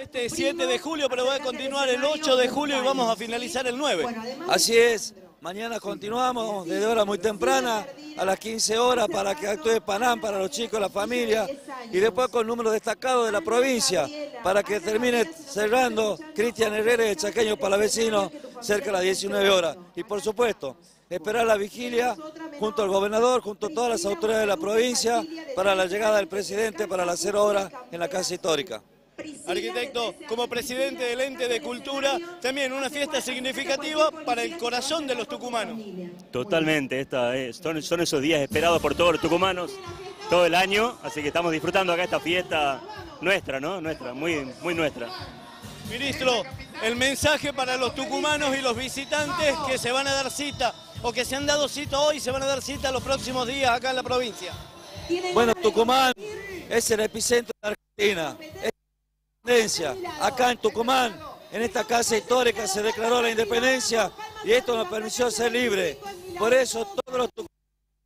Este 7 de julio, pero va a continuar el 8 de julio y vamos a finalizar el 9. Así es, mañana continuamos desde hora muy temprana a las 15 horas para que actúe Panam para los chicos, la familia y después con número destacado de la provincia para que termine cerrando Cristian Herrera de Chaqueño para vecinos cerca de las 19 horas. Y por supuesto, esperar la vigilia junto al gobernador, junto a todas las autoridades de la provincia para la llegada del presidente para las 0 horas en la Casa Histórica. Arquitecto, como presidente del ente de cultura, también una fiesta significativa para el corazón de los tucumanos. Totalmente, esta es- son, son esos días esperados por todos los tucumanos todo el año, así que estamos disfrutando acá esta fiesta nuestra, ¿no? Nuestra, muy, muy nuestra. Ministro, el mensaje para los tucumanos y los visitantes que se van a dar cita o que se han dado cita hoy se van a dar cita los próximos días acá en la provincia. Bueno, Tucumán es el epicentro de la Argentina. Acá en Tucumán, en esta casa histórica, se declaró la independencia y esto nos permitió ser libres. Por eso todos los tucumanos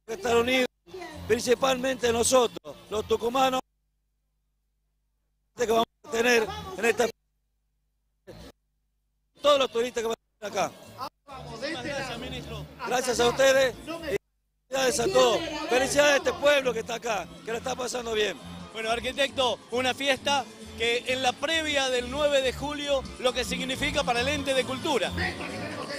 que están unidos, principalmente nosotros, los tucumanos, que vamos a tener en esta... Todos los turistas que van a estar acá. Gracias, ministro. Gracias a ustedes y felicidades a todos. Felicidades a este pueblo que está acá, que la está pasando bien. Bueno, arquitecto, una fiesta que en la previa del 9 de julio lo que significa para el ente de cultura.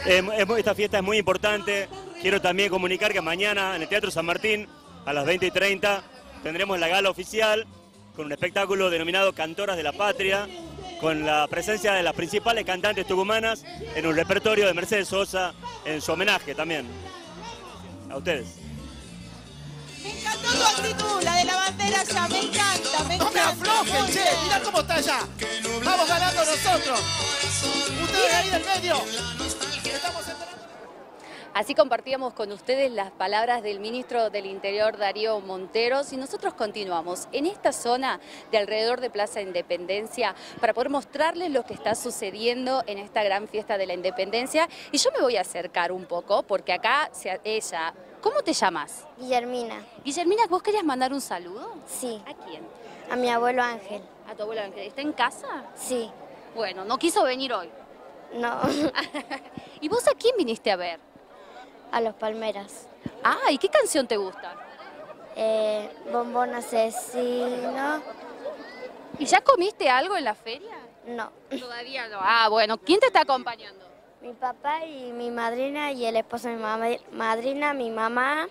Esta fiesta es muy importante. Quiero también comunicar que mañana en el Teatro San Martín, a las 20 y 30, tendremos la gala oficial con un espectáculo denominado Cantoras de la Patria, con la presencia de las principales cantantes tucumanas en un repertorio de Mercedes Sosa en su homenaje también. A ustedes. Me encantó tu actitud, la de la bandera ya, me encanta, me No me encanta. aflojen, che, mirá cómo está allá. Vamos ganando nosotros. Ustedes ahí del medio. Estamos. Así compartíamos con ustedes las palabras del ministro del Interior Darío Monteros y nosotros continuamos en esta zona de alrededor de Plaza Independencia para poder mostrarles lo que está sucediendo en esta gran fiesta de la Independencia y yo me voy a acercar un poco porque acá se- ella, ¿cómo te llamas? Guillermina. Guillermina, ¿vos querías mandar un saludo? Sí. ¿A quién? A mi abuelo Ángel. ¿A tu abuelo Ángel? ¿Está en casa? Sí. Bueno, no quiso venir hoy. No. ¿Y vos a quién viniste a ver? A los Palmeras. Ah, ¿y qué canción te gusta? Eh, bombón asesino. ¿Y ya comiste algo en la feria? No. Todavía no. Ah, bueno, ¿quién te está acompañando? Mi papá y mi madrina y el esposo de mi mamá, madrina, mi mamá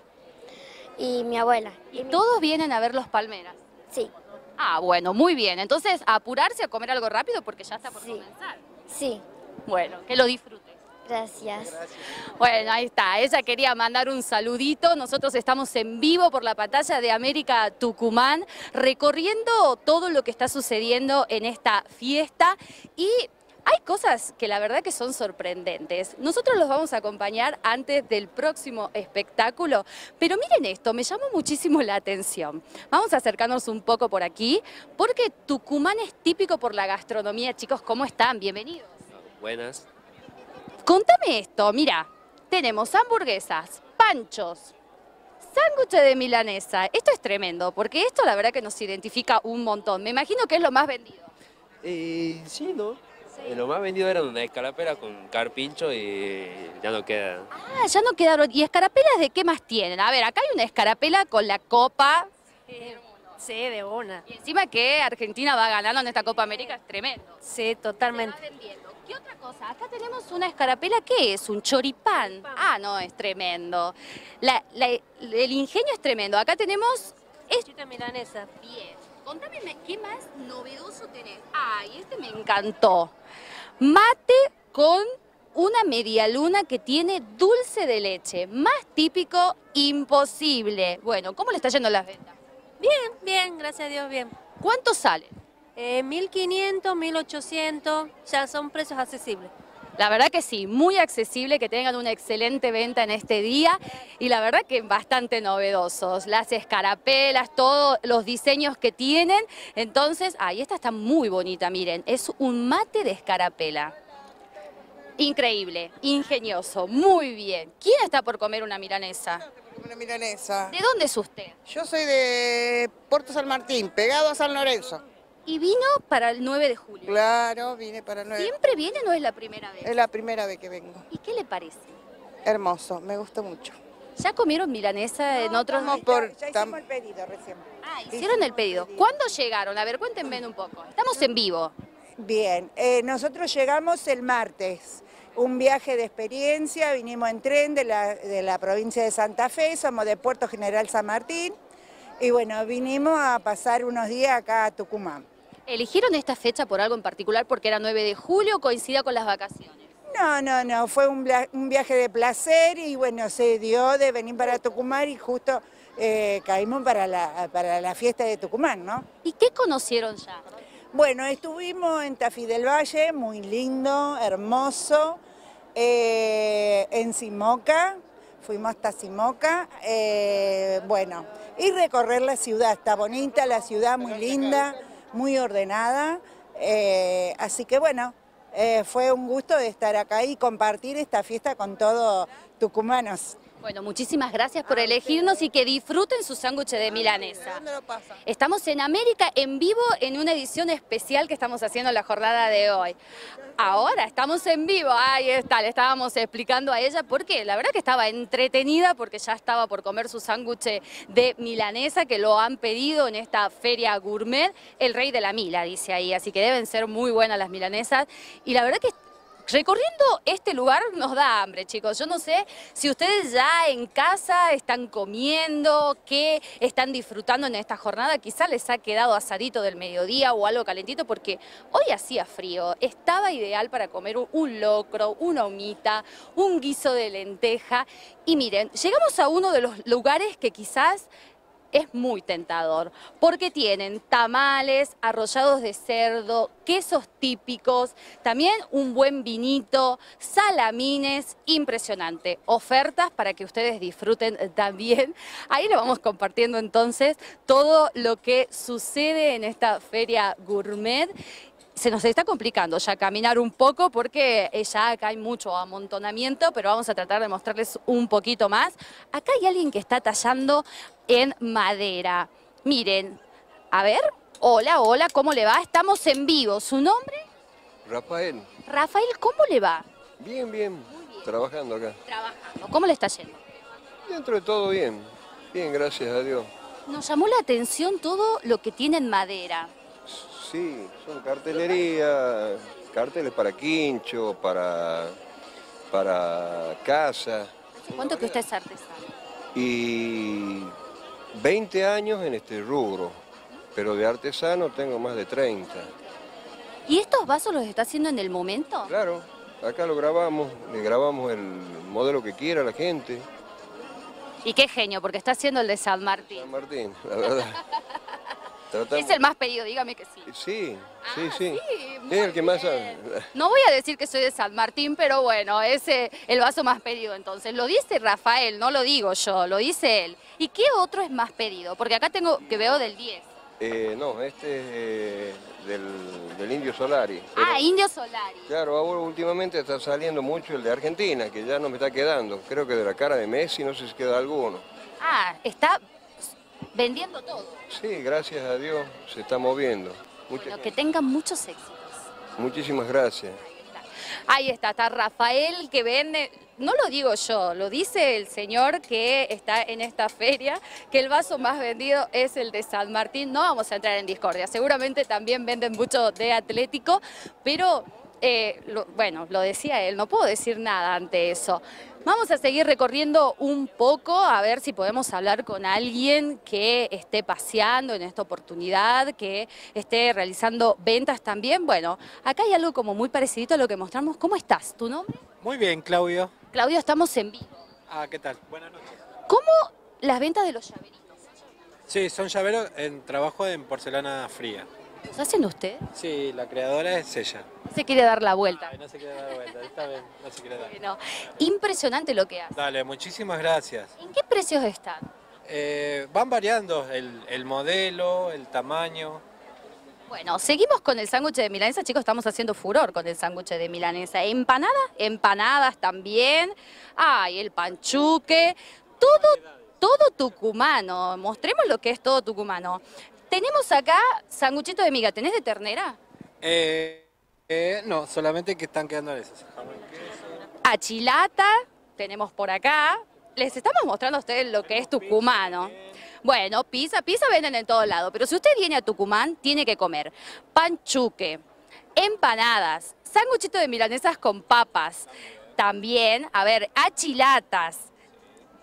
y mi abuela. ¿Y todos vienen a ver los palmeras? Sí. Ah, bueno, muy bien. Entonces, a apurarse a comer algo rápido porque ya está por comenzar. Sí. Bueno, que lo disfrutes. Gracias. Bueno, ahí está. Ella quería mandar un saludito. Nosotros estamos en vivo por la pantalla de América Tucumán, recorriendo todo lo que está sucediendo en esta fiesta y hay cosas que la verdad que son sorprendentes. Nosotros los vamos a acompañar antes del próximo espectáculo, pero miren esto, me llamó muchísimo la atención. Vamos a acercarnos un poco por aquí, porque Tucumán es típico por la gastronomía. Chicos, ¿cómo están? Bienvenidos. Buenas. Contame esto, mira, tenemos hamburguesas, panchos, sándwiches de milanesa. Esto es tremendo, porque esto la verdad que nos identifica un montón. Me imagino que es lo más vendido. Eh, sí, ¿no? Lo más vendido era una escalapera con carpincho y ya no queda. Ah, ya no quedaron. ¿Y escarapelas de qué más tienen? A ver, acá hay una escarapela con la copa. Sí, de una. Y encima que Argentina va ganando en esta Copa América es tremendo. Sí, totalmente. Se va vendiendo. ¿Qué otra cosa? Acá tenemos una escarapela, ¿qué es? ¿Un choripán? Ah, no, es tremendo. La- la- el ingenio es tremendo. Acá tenemos... Chita milanesa. Bien. Contame, ¿qué más novedoso tenés? Ay, este me encantó. Mate con una media luna que tiene dulce de leche. Más típico, imposible. Bueno, ¿cómo le está yendo las ventas? Bien, bien, gracias a Dios, bien. ¿Cuánto sale? Eh, 1500, 1800, ya son precios accesibles. La verdad que sí, muy accesible, que tengan una excelente venta en este día y la verdad que bastante novedosos. Las escarapelas, todos los diseños que tienen. Entonces, ay, esta está muy bonita, miren, es un mate de escarapela. Increíble, ingenioso, muy bien. ¿Quién está por comer una milanesa? Una milanesa. ¿De dónde es usted? Yo soy de Puerto San Martín, pegado a San Lorenzo. Y vino para el 9 de julio. Claro, vine para el 9. ¿Siempre viene o no es la primera vez? Es la primera vez que vengo. ¿Y qué le parece? Hermoso, me gustó mucho. ¿Ya comieron milanesa en otros? Estamos por, Ya hicimos el pedido recién. Ah, hicieron el pedido. ¿Cuándo llegaron? A ver, cuéntenme un poco. Estamos en vivo. Bien, eh, nosotros llegamos el martes. Un viaje de experiencia, vinimos en tren de la, de la provincia de Santa Fe, somos de Puerto General San Martín. Y bueno, vinimos a pasar unos días acá a Tucumán. ¿Eligieron esta fecha por algo en particular porque era 9 de julio o coincida con las vacaciones? No, no, no, fue un, viaje de placer y bueno, se dio de venir para Tucumán y justo eh, caímos para la, para la fiesta de Tucumán, ¿no? ¿Y qué conocieron ya? Bueno, estuvimos en Tafí del Valle, muy lindo, hermoso, eh, en Simoca, fuimos hasta Simoca, eh, bueno, y recorrer la ciudad, está bonita la ciudad, muy linda, muy ordenada, eh, así que bueno, eh, fue un gusto de estar acá y compartir esta fiesta con todos tucumanos. Bueno, muchísimas gracias por elegirnos y que disfruten su sándwich de milanesa. ¿Dónde lo pasa? Estamos en América en vivo en una edición especial que estamos haciendo la jornada de hoy. Ahora estamos en vivo, ahí está, le estábamos explicando a ella porque la verdad que estaba entretenida porque ya estaba por comer su sándwich de milanesa que lo han pedido en esta feria gourmet, el rey de la mila, dice ahí, así que deben ser muy buenas las milanesas y la verdad que Recorriendo este lugar nos da hambre, chicos. Yo no sé si ustedes ya en casa están comiendo, qué están disfrutando en esta jornada. Quizá les ha quedado asadito del mediodía o algo calentito porque hoy hacía frío. Estaba ideal para comer un- locro, una humita, un guiso de lenteja. Y miren, llegamos a uno de los lugares que quizás es muy tentador, porque tienen tamales, arrollados de cerdo, quesos típicos, también un buen vinito, salamines, impresionante. Ofertas para que ustedes disfruten también. Ahí le vamos compartiendo entonces todo lo que sucede en esta feria gourmet se nos está complicando ya caminar un poco porque eh, ya acá hay mucho amontonamiento, pero vamos a tratar de mostrarles un poquito más. Acá hay alguien que está tallando en madera. Miren, a ver, hola, hola, ¿cómo le va? Estamos en vivo. ¿Su nombre? Rafael, Rafael, ¿cómo le va? bien, bien, trabajando acá. Trabajando. ¿Cómo le está yendo? Dentro de todo bien, bien, gracias a Dios. Nos llamó la atención todo lo que tiene en madera. Sí, son cartelería, carteles para quincho, para, para casa ¿Hace cuánto que usted es artesano? y 20 años en este rubro, pero de artesano tengo más de 30. ¿Y estos vasos los está haciendo en el momento? Claro, acá lo grabamos, le grabamos el modelo que quiera la gente. Y qué genio, porque está haciendo el de San Martín. San Martín, la verdad. Tratamos- Es el más pedido, dígame que sí. Sí, sí, sí. sí, es el que más... No voy a decir que soy de San Martín, pero bueno, es eh, el vaso más pedido entonces. Lo dice Rafael, no lo digo yo, lo dice él. ¿Y qué otro es más pedido? Porque acá tengo que veo del 10. Eh, no, este es eh, del, del Indio Solari. Pero, Ah, Indio Solari. Claro, ahora últimamente está saliendo mucho el de Argentina, que ya no me está quedando. Creo que de la cara de Messi no sé si queda alguno. Ah, está vendiendo todo. Sí, gracias a Dios se está moviendo. Bueno, que tengan muchos éxitos. muchísimas gracias. Ahí está, está Rafael que vende, no lo digo yo, lo dice el señor que está en esta feria, que el vaso más vendido es el de San Martín. No vamos a entrar en discordia, seguramente también venden mucho de Atlético, pero eh, lo- bueno, lo decía él, no puedo decir nada ante eso. Vamos a seguir recorriendo un poco a ver si podemos hablar con alguien que esté paseando en esta oportunidad, que esté realizando ventas también. Bueno, acá hay algo como muy parecido a lo que mostramos. ¿Cómo estás? ¿Tu nombre? Muy bien, Claudio. Claudio, estamos en vivo. Ah, ¿qué tal? Buenas noches. ¿Cómo las ventas de los llaveritos? Sí, son llaveros en trabajo en porcelana fría. ¿Los hacen ustedes? Sí, la creadora es ella. Se quiere dar la vuelta. Ay, no se quiere dar vuelta, está bien, no se quiere dar. Bueno, impresionante lo que hace. Dale, muchísimas gracias. ¿En qué precios están? Eh, van variando el, el modelo, el tamaño. Bueno, seguimos con el sándwich de milanesa, chicos, estamos haciendo furor con el sándwich de milanesa. ¿Empanadas? Empanadas también. Ay, el panchuque. Todo, todo tucumano. Mostremos lo que es todo tucumano. Tenemos acá sanguchito de miga. ¿Tenés de ternera? Eh, eh, no, solamente que están quedando esos. Achilata, tenemos por acá. Les estamos mostrando a ustedes lo que es tucumano. Bueno, pizza, pizza venden en todos lados, pero si usted viene a Tucumán, tiene que comer panchuque, empanadas, sanguchito de milanesas con papas, también, a ver, achilatas.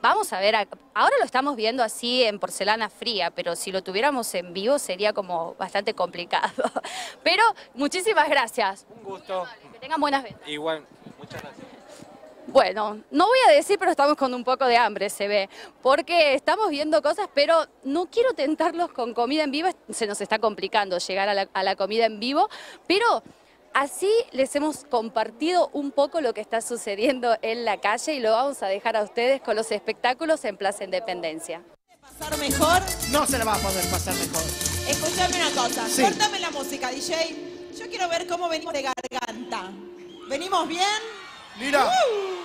Vamos a ver, ahora lo estamos viendo así en porcelana fría, pero si lo tuviéramos en vivo sería como bastante complicado. Pero muchísimas gracias. Un gusto. Que tengan buenas ventas. Igual, muchas gracias. Bueno, no voy a decir, pero estamos con un poco de hambre, se ve, porque estamos viendo cosas, pero no quiero tentarlos con comida en vivo, se nos está complicando llegar a la, a la comida en vivo, pero así les hemos compartido un poco lo que está sucediendo en la calle y lo vamos a dejar a ustedes con los espectáculos en Plaza Independencia. pasar mejor? No se la va a poder pasar mejor. Escuchame una cosa, Sí. córtame la música, DJ. Yo quiero ver cómo venimos de garganta. ¿Venimos bien? Mira. Uh.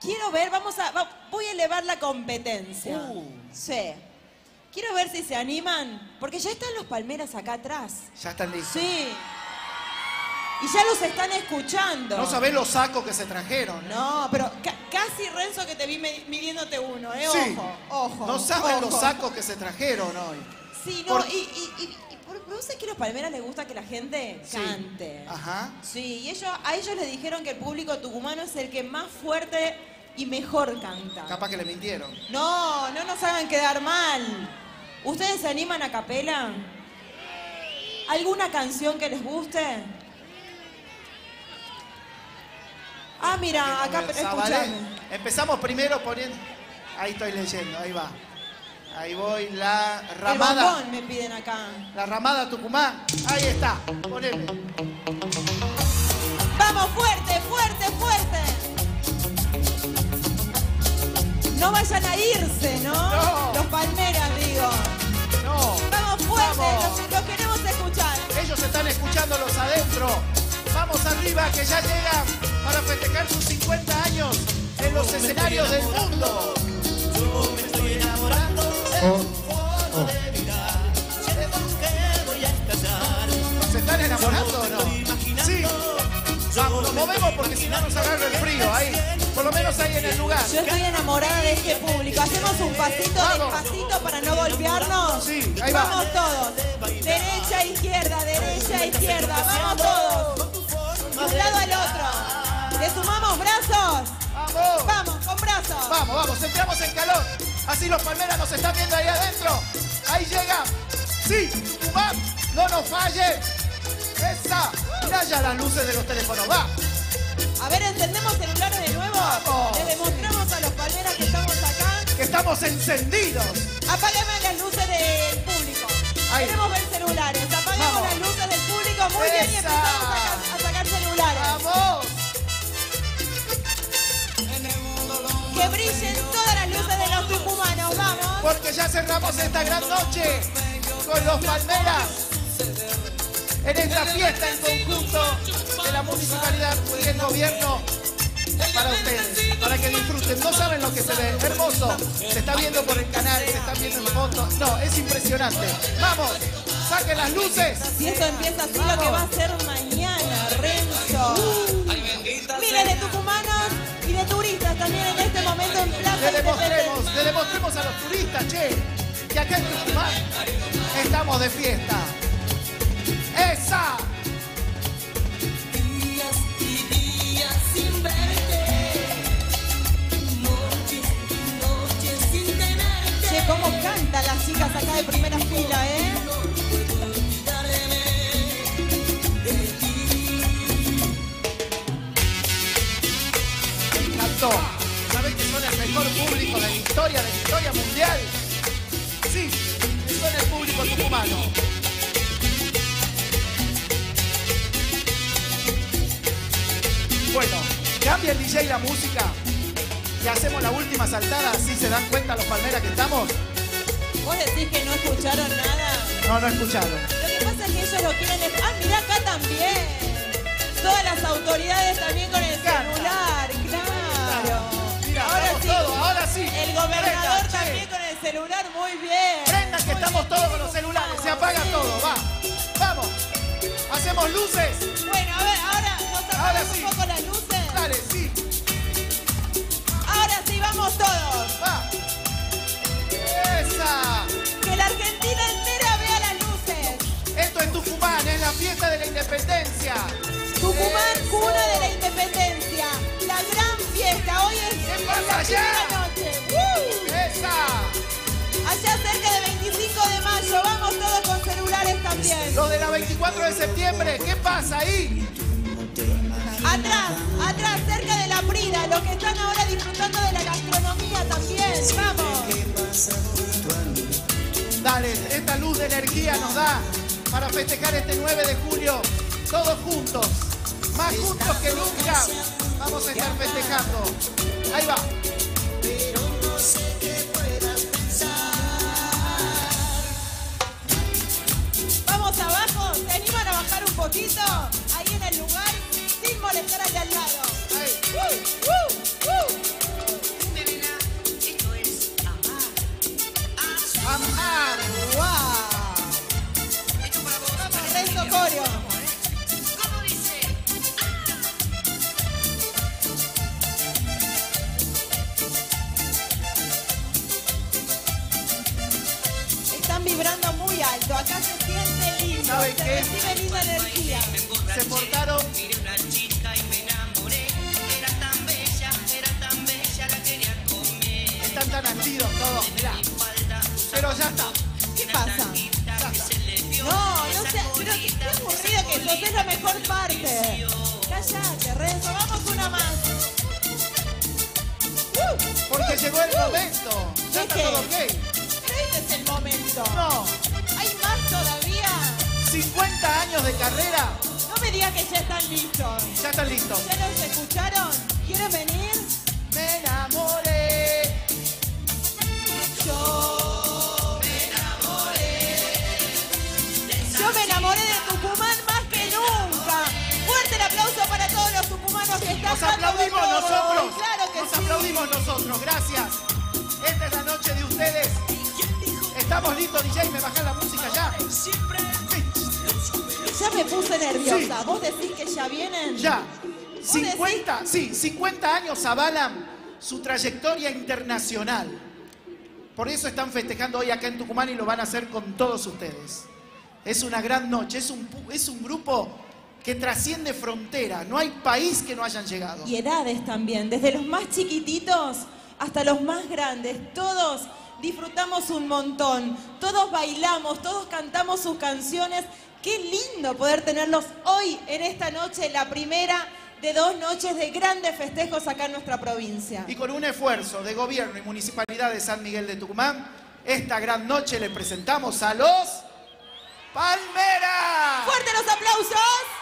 Quiero ver, vamos a, voy a elevar la competencia. Uh. Sí. Quiero ver si se animan, porque ya están los palmeras acá atrás. Ya están listos. Sí. Y ya los están escuchando. No sabés los sacos que se trajeron. No, pero ca- casi Renzo que te vi midiéndote uno, ¿eh? Sí. Ojo, ojo. No saben los sacos que se trajeron hoy. Sí, no, Por- y, y, y, y por- pero vos sabés que a los palmeras les gusta que la gente Sí. cante. Ajá. Sí, y ellos, a ellos les dijeron que el público tucumano es el que más fuerte y mejor canta. Capaz que le mintieron. No, no nos hagan quedar mal. ¿Ustedes se animan a capela? ¿Alguna canción que les guste? Ah, mira, acá El escuchame. Empezamos primero poniendo. Ahí estoy leyendo, ahí va. Ahí voy, la El ramada. bombón me piden acá. La ramada Tucumán. Ahí está. Ponele. Vamos, fuerte, fuerte, fuerte. No vayan a irse, ¿no? No. Los palmeras, digo. No. Vamos fuerte, Vamos. Los, los queremos escuchar. Ellos están escuchándolos adentro. Vamos arriba, que ya llegan para festejar sus 50 años en los escenarios del mundo. Yo me estoy enamorando ¿Se están enamorando o no? Sí. Vamos, nos movemos porque si no nos agarra el frío. Ahí, por lo menos ahí en el lugar. Yo estoy enamorada de este público. Hacemos un pasito despacito para no golpearnos. Sí, ahí va. Vamos todos. Derecha, izquierda, derecha, izquierda. Vamos todos. De un lado al otro. ¿Le sumamos brazos? Vamos. Vamos, con brazos. Vamos, vamos, entramos en calor. Así los palmeras nos están viendo ahí adentro. Ahí llega. Sí, Tucumán, no nos falle. Esa. Mirá ya las luces de los teléfonos. Va. A ver, ¿encendemos celulares de Le demostramos a los palmeras que estamos acá. Que estamos encendidos. Apagame las luces del público. Ahí. Queremos ver celulares. Apagamos Vamos. las luces del público. Muy bien, y empezamos a sacar, a sacar celulares. Vamos. Que brillen todas las luces de los tucumanos. Vamos. Porque ya cerramos esta gran noche con los palmeras. En esta fiesta en conjunto de la municipalidad y el gobierno para ustedes, para que disfruten. No saben lo que se ve, hermoso. Se está viendo por el canal, se está viendo en fotos. No, es impresionante. Vamos, saquen las luces. Si esto empieza así, lo que va a ser mañana, Renzo. Miles de tucumanos y de turistas también en este momento en Plaza Le demostremos, le demostremos a los turistas, che, que acá en Tucumán estamos de fiesta. ¡Esa! Días y días sin verte, cómo cantan las chicas acá de primera fila, ¿eh? Me encantó. ¿Saben que son el mejor público de la historia, de la historia mundial? Sí, son el público tucumano. Bueno, cambia el DJ la música y hacemos la última saltada, así se dan cuenta los palmeras que estamos. ¿Vos decís que no escucharon nada? No, no escucharon. Lo que pasa es que ellos lo quieren... Ah, mirá acá también. Todas las autoridades también con el celular, claro. Mira, ahora sí. todos, ahora sí. El gobernador che. también con el celular, muy bien. Prendan que estamos todos con los celulares, se apaga todo, va. Vamos. Hacemos luces. Bueno, a ver, ahora nos Ahora apagamos sí. un poco las luces. Dale, sí. Vamos todos. Va. Esa. Que la Argentina entera vea las luces. Esto es Tucumán, es la fiesta de la independencia. Tucumán, Eso. cuna de la independencia. La gran fiesta. Hoy es ¿Qué pasa allá? noche. ¡Uh! Esa. Allá cerca de 25 de mayo. Vamos todos con celulares también. Lo de la 24 de septiembre, ¿qué pasa ahí? Atrás, atrás, cerca de la Prida. Los que están ahora disfrutando de la gastronomía también. Vamos. Dale, esta luz de energía nos da para festejar este 9 de julio, todos juntos, más juntos que nunca. Vamos a estar festejando. Ahí va. Vamos abajo. ¿Se animan a bajar un poquito? Ahí en el lugar, sin molestar al de al lado. Vibrando muy alto. Acá se siente lindo. ¿Saben se qué? recibe linda energía. Se portaron. Todos, mirá. Pero ya está. ¿Qué pasa? No, no sé, pero qué qué aburrido que sos, es la mejor parte. Cállate, Renzo, vamos una más. Uh, Porque llegó llegó el momento. Ya está todo ok. Pero este es el momento. No. ¿Hay más todavía? 50 años de carrera. No me digas que ya están listos. Ya están listos. ¿Ya los escucharon? ¿Quieren venir? Me enamoré. Nos aplaudimos todo. nosotros. Claro que Nos sí. aplaudimos nosotros. Gracias. Esta es la noche de ustedes. Estamos listos, DJ. Me bajan la música ya. Ya me puse nerviosa. Sí. ¿Vos decís que ya vienen? Ya. ¿Vos 50, sí, 50 años avalan su trayectoria internacional. Por eso están festejando hoy acá en Tucumán y lo van a hacer con todos ustedes. Es una gran noche, es un, es un grupo que trasciende fronteras. No hay país que no hayan llegado. Y edades también, desde los más chiquititos hasta los más grandes. Todos disfrutamos un montón, todos bailamos, todos cantamos sus canciones. Qué lindo poder tenerlos hoy en esta noche, la primera de dos noches de grandes festejos acá en nuestra provincia. Y con un esfuerzo de gobierno y municipalidad de San Miguel de Tucumán, esta gran noche le presentamos a los Palmeras. ¡Fuerte los aplausos!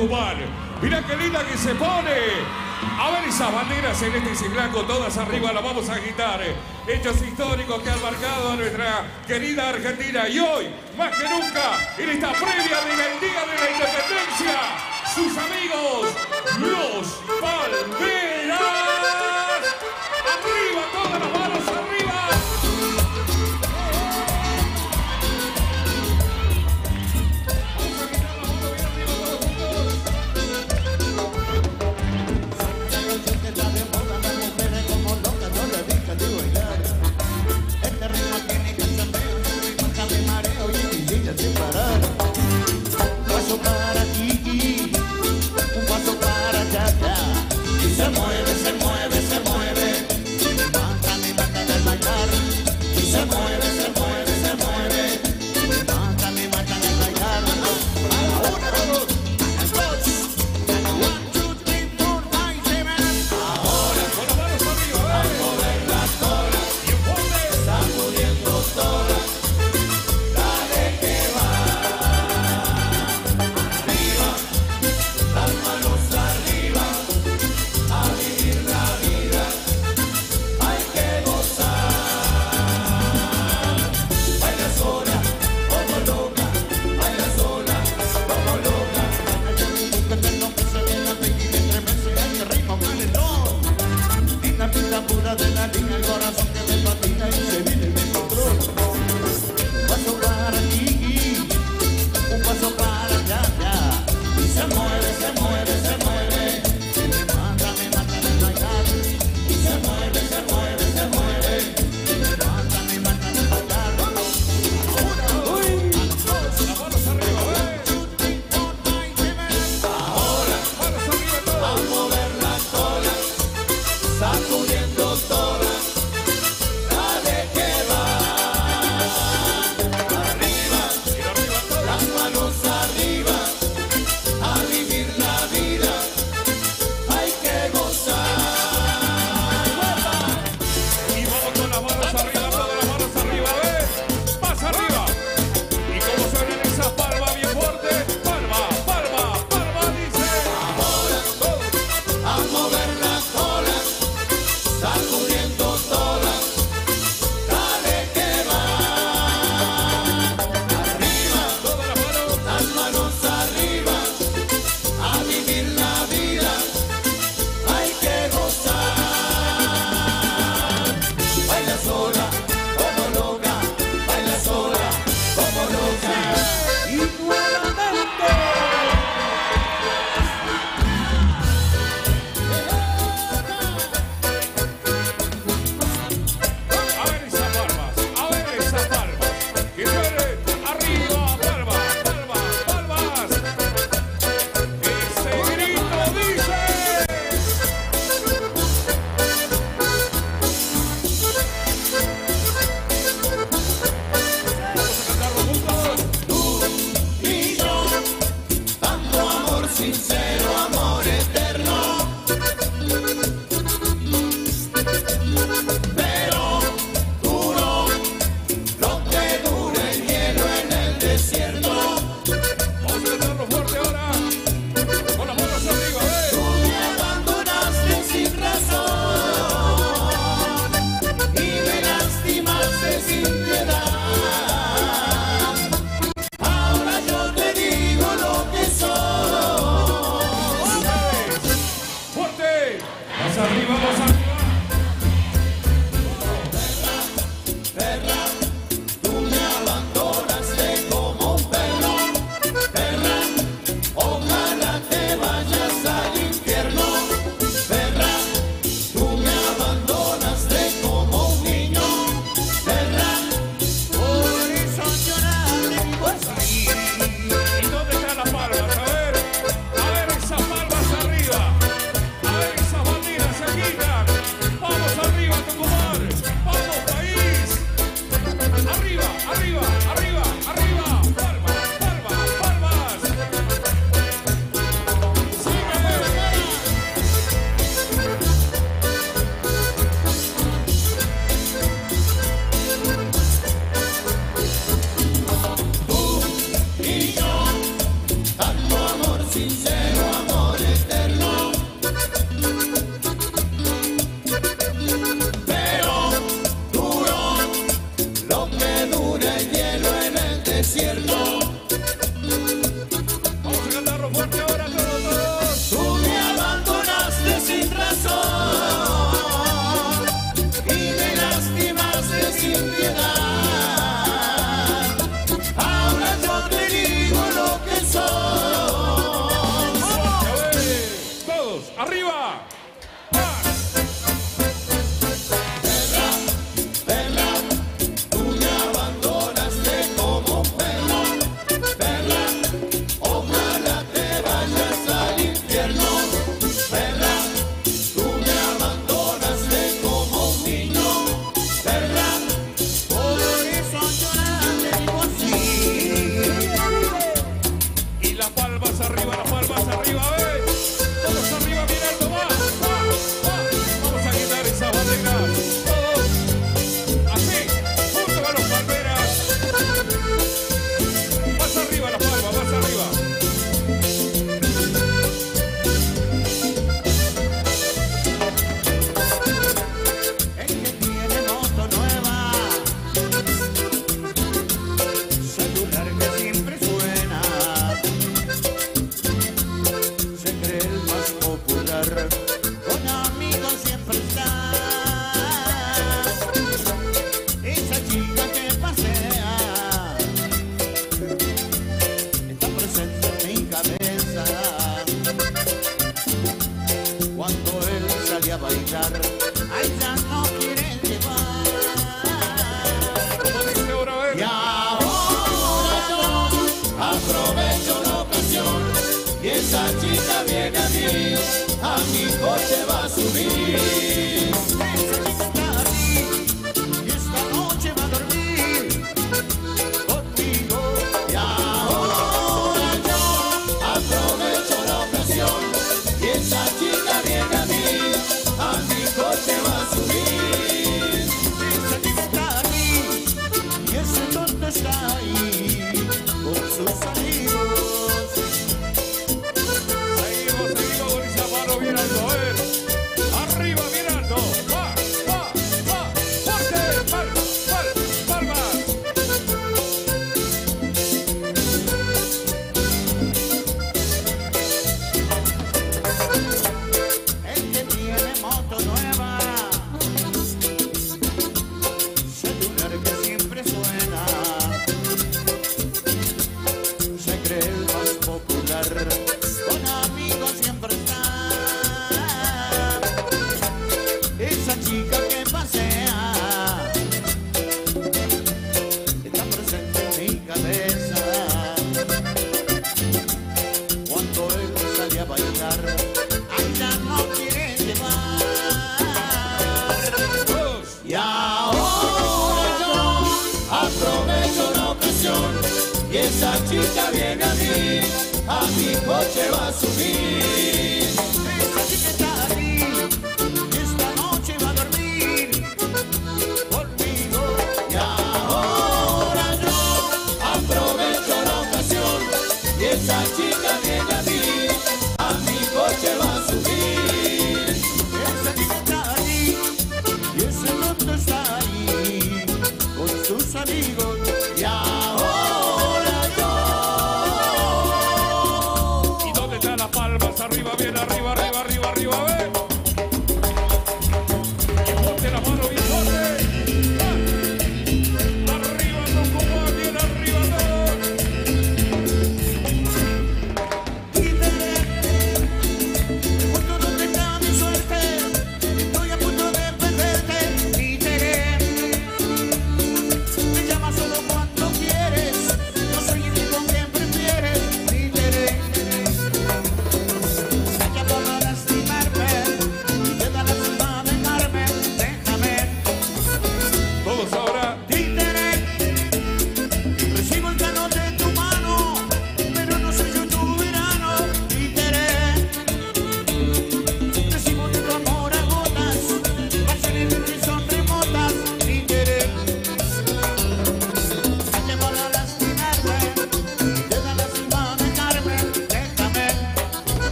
Tucumán. Mirá qué linda que se pone. A ver esas banderas en este blanco, todas arriba las vamos a agitar. Hechos históricos que han marcado a nuestra querida Argentina. Y hoy, más que nunca, en esta previa del Día de la Independencia, sus amigos, los Palmeras.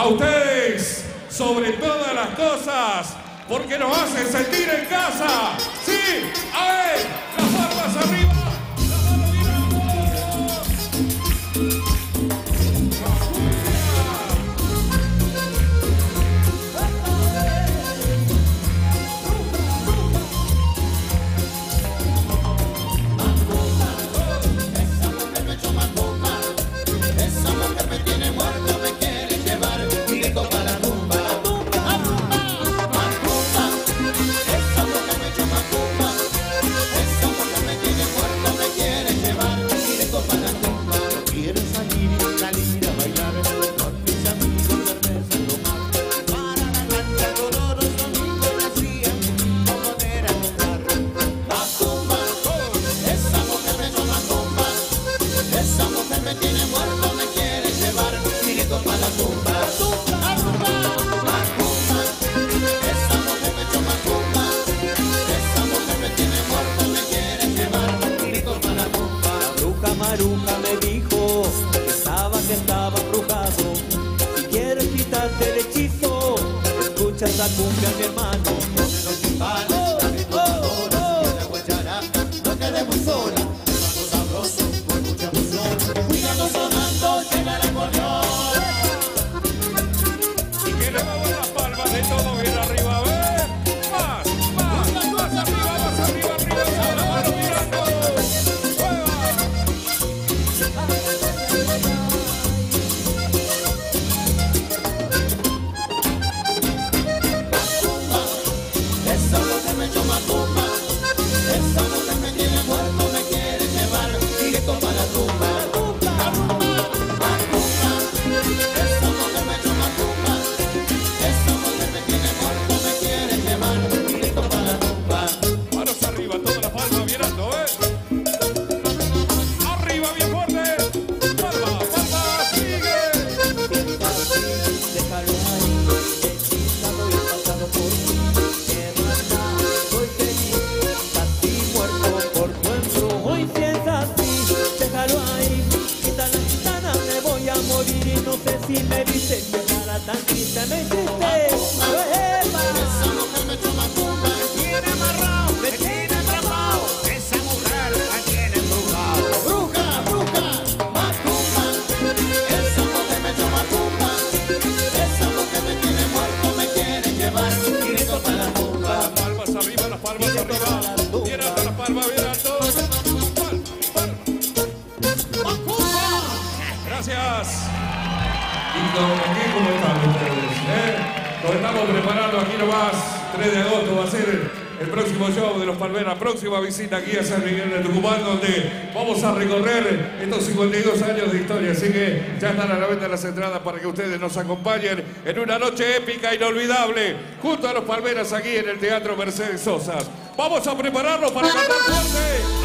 a ustedes. próxima visita aquí a San Miguel de Tucumán, donde vamos a recorrer estos 52 años de historia. Así que ya están a la venta las entradas para que ustedes nos acompañen en una noche épica, e inolvidable, junto a los Palmeras aquí en el Teatro Mercedes Sosa. Vamos a prepararnos para cantar fuerte.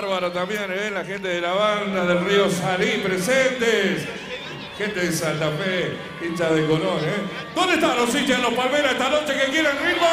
bárbaro también, ¿eh? la gente de la banda del río Salí presentes. Gente de Santa Fe, hincha de Colón, ¿eh? ¿Dónde están los hinchas de los Palmeras esta noche que quieran ritmo?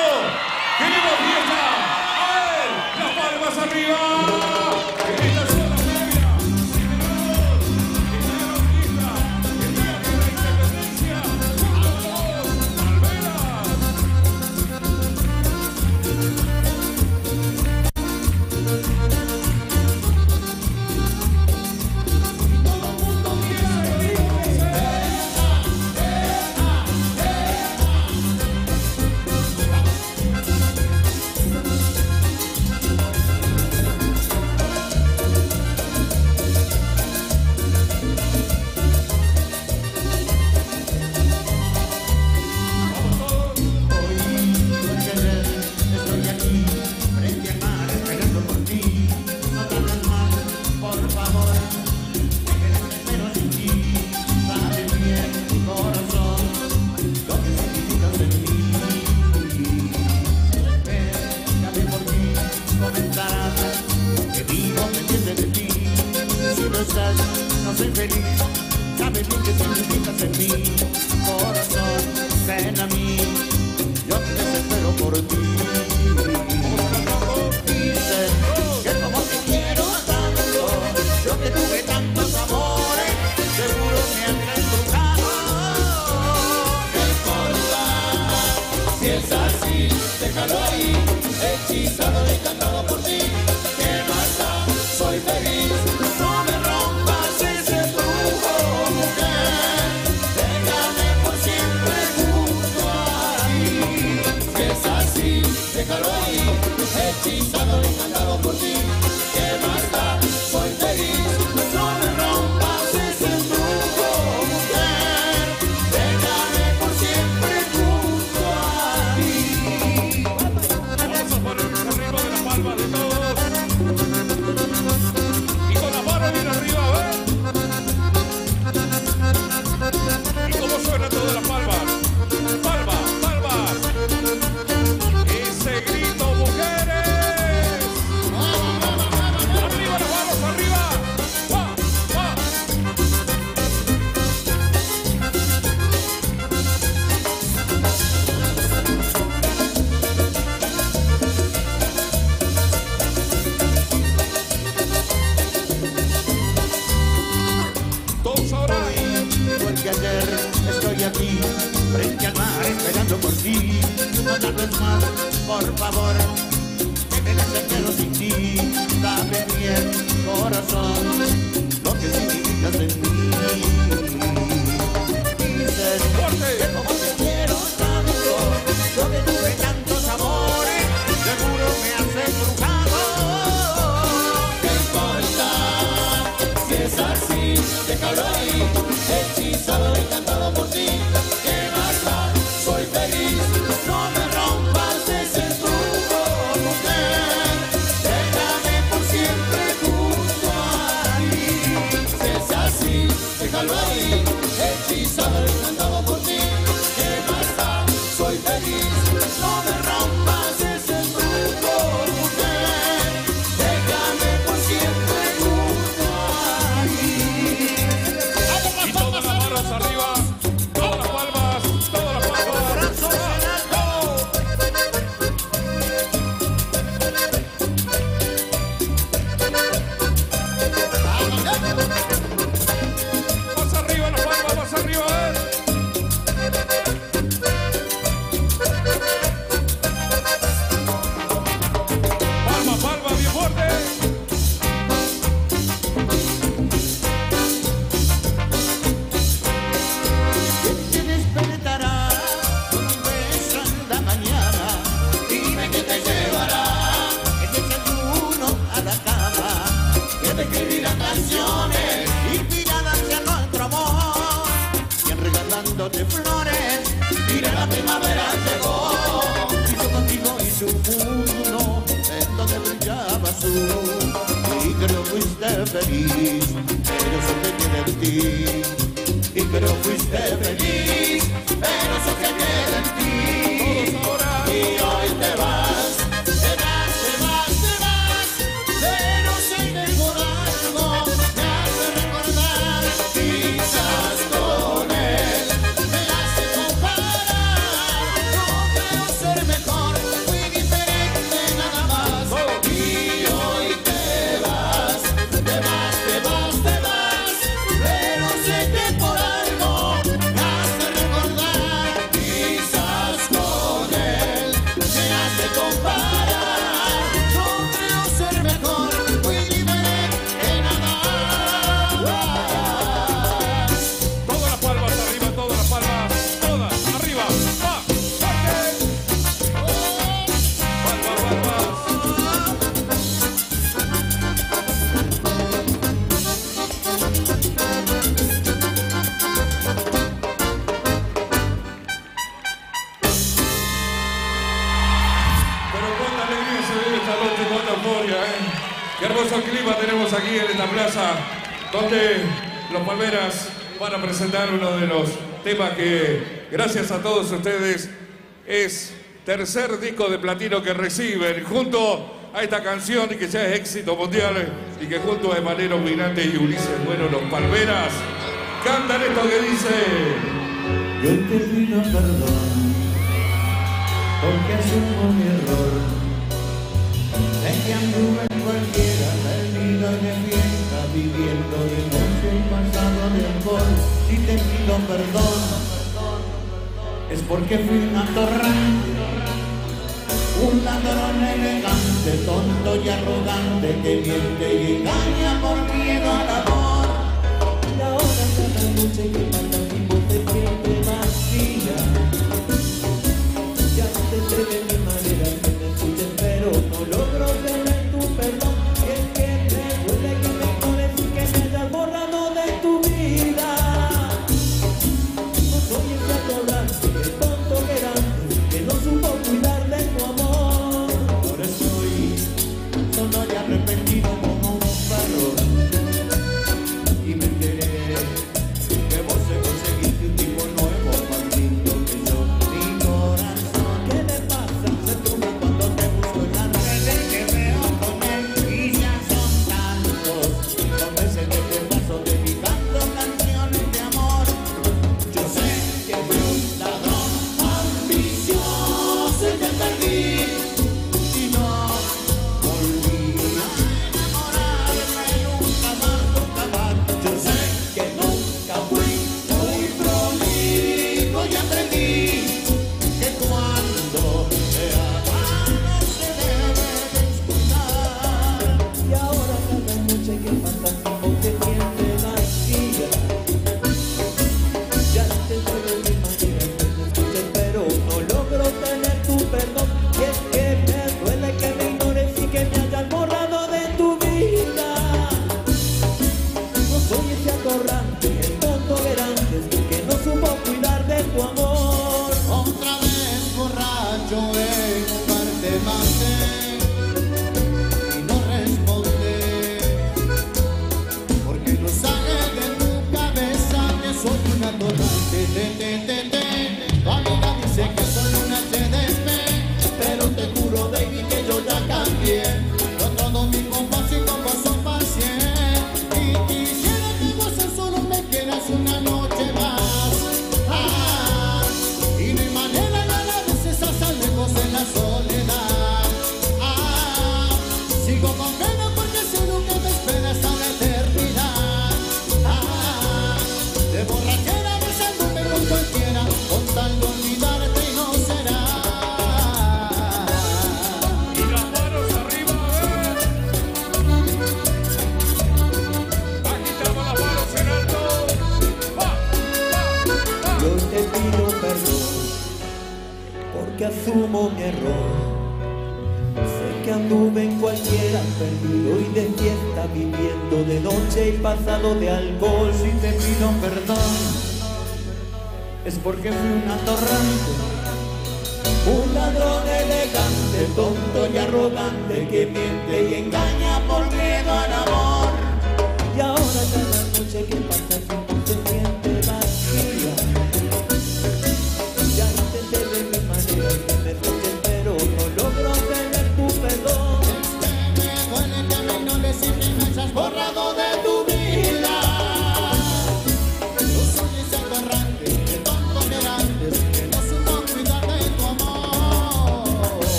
Los Palmeras van a presentar uno de los temas que, gracias a todos ustedes, es tercer disco de platino que reciben junto a esta canción y que ya es éxito mundial y que junto a Emanero Mirante y Ulises Bueno, los Palmeras, cantan esto que dice... Yo te pido perdón porque asumo mi error. De que anduve en cualquiera perdido de pie viviendo de noche y pasado de alcohol y te pido perdón es porque fui un atorrante un ladrón elegante, tonto y arrogante que miente y engaña por miedo al amor. La hora de la noche que manda mi bote siempre vacía ya. Te de mi manera que me escuches pero no logro tener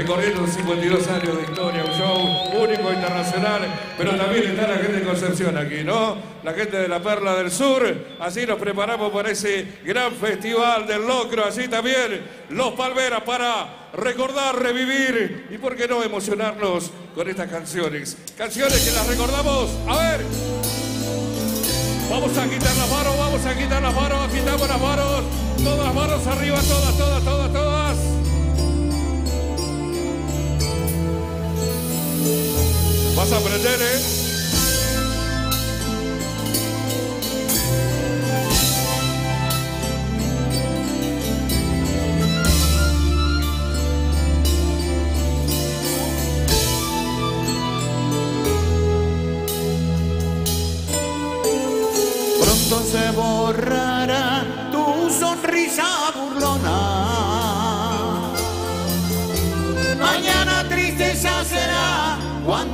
recorriendo 52 años de historia, un show único, internacional, pero también está la gente de Concepción aquí, ¿no? La gente de la Perla del Sur, así nos preparamos para ese gran festival del locro, así también los Palmeras para recordar, revivir y, ¿por qué no, emocionarnos con estas canciones? Canciones que las recordamos, a ver. Vamos a quitar las manos, vamos a quitar las manos, quitamos las manos, todas las manos arriba, todas, todas, todas, todas. Vas a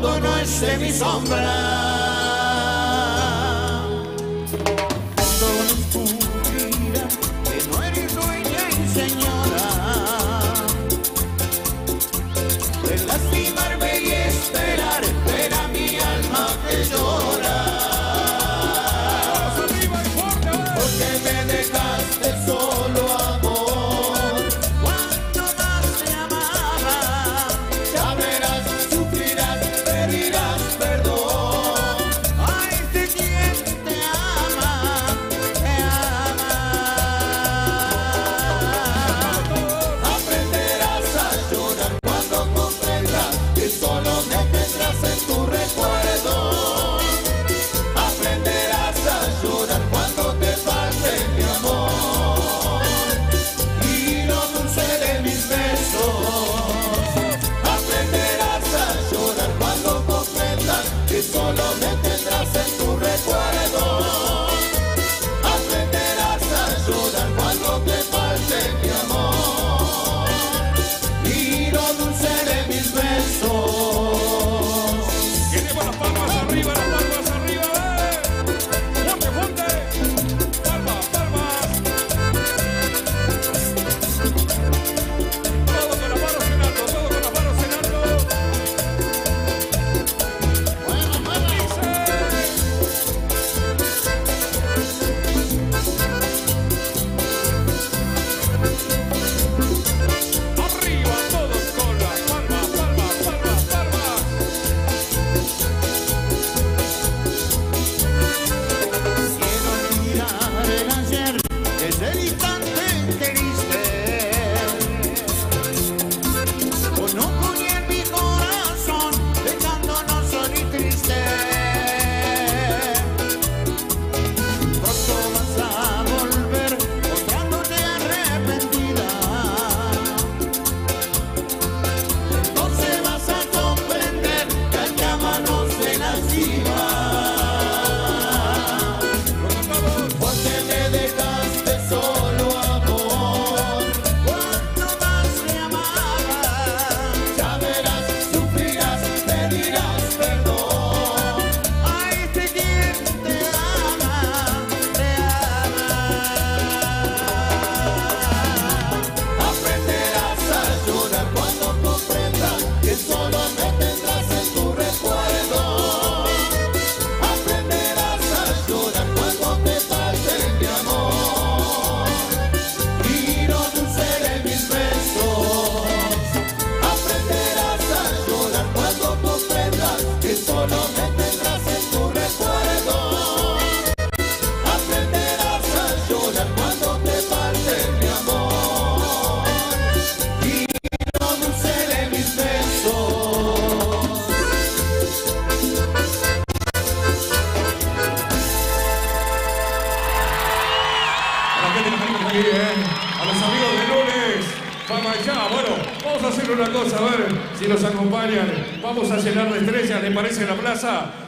cuando no esté mi sombra.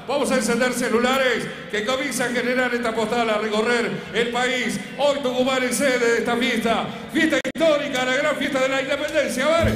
Vamos a encender celulares que comienza a generar esta postal, a recorrer el país. Hoy Tucumán es sede de esta fiesta. Fiesta histórica, la gran fiesta de la independencia. A ver.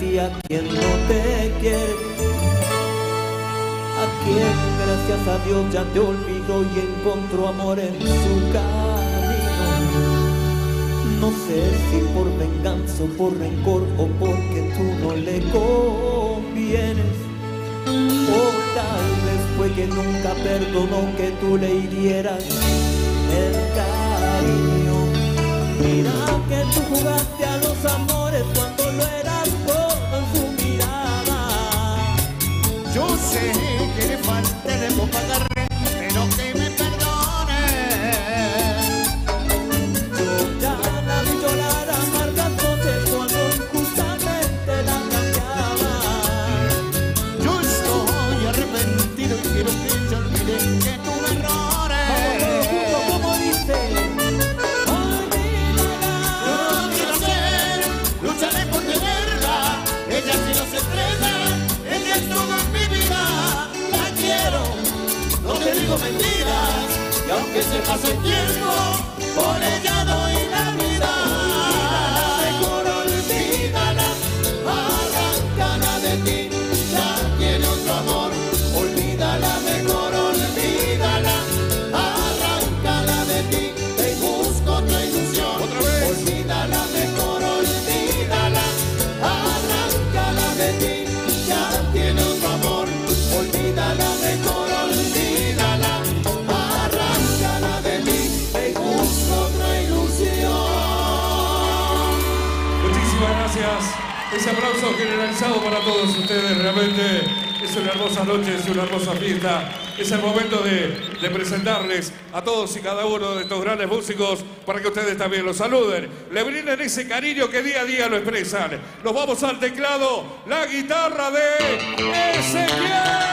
gracia quien no te quiere, a quien gracias a Dios ya te olvidó y encontró amor en su camino. No sé si por venganza por rencor o porque tú no le convienes. O tal vez fue que nunca perdonó que tú le hirieras el cariño. Mira que tú jugaste a los amores cuando hace que le falte de pagar Azul para todos ustedes. Realmente es una hermosa noche, es una hermosa fiesta. Es el momento de, de, presentarles a todos y cada uno de estos grandes músicos para que ustedes también los saluden. Le brinden ese cariño que día a día lo expresan. Nos vamos al teclado, la guitarra de Ezequiel.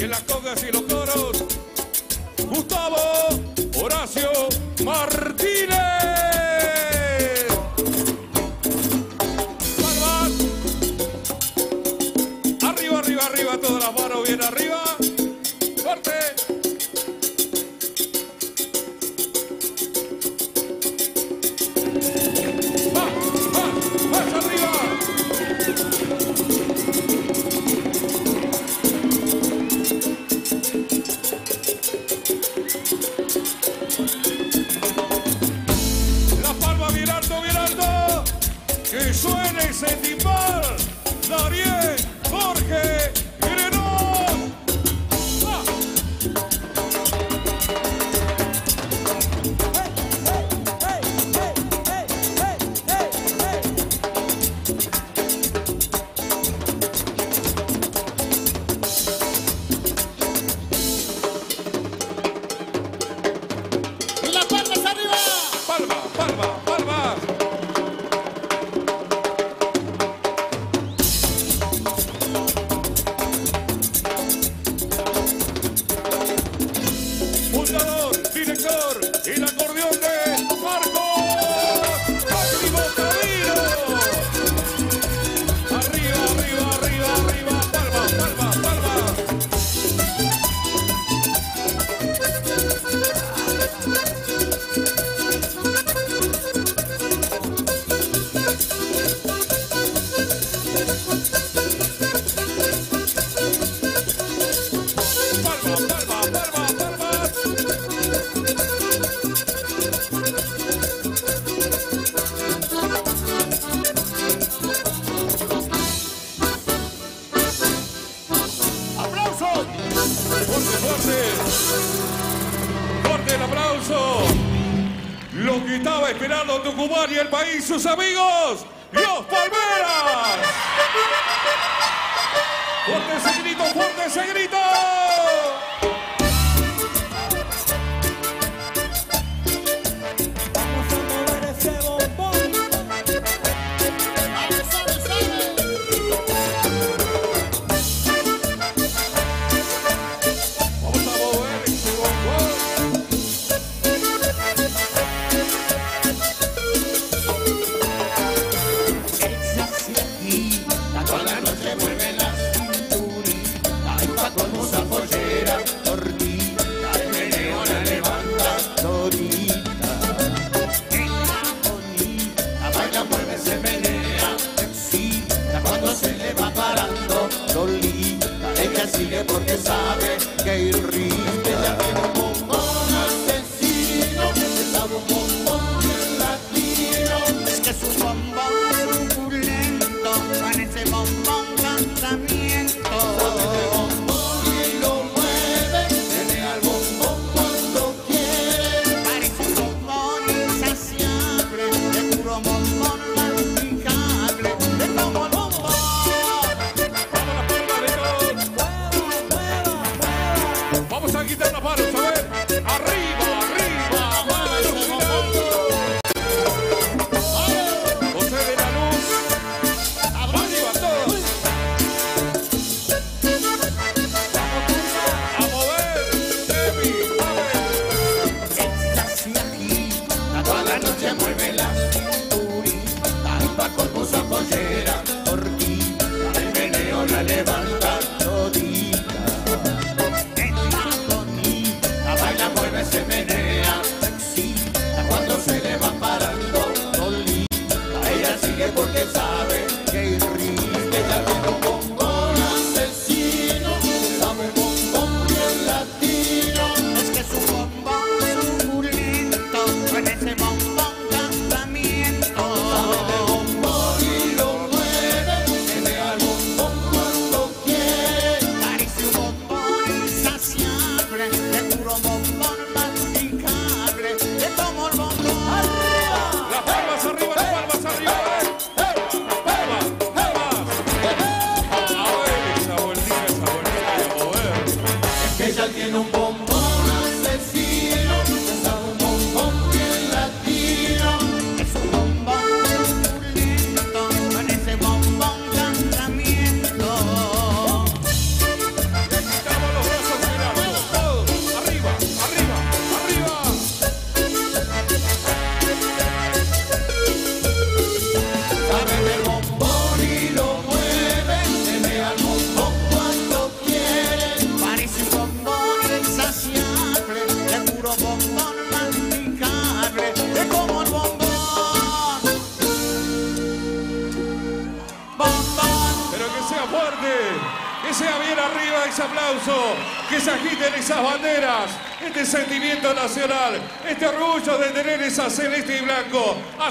y en las congas y los coros, Gustavo Horacio Martínez.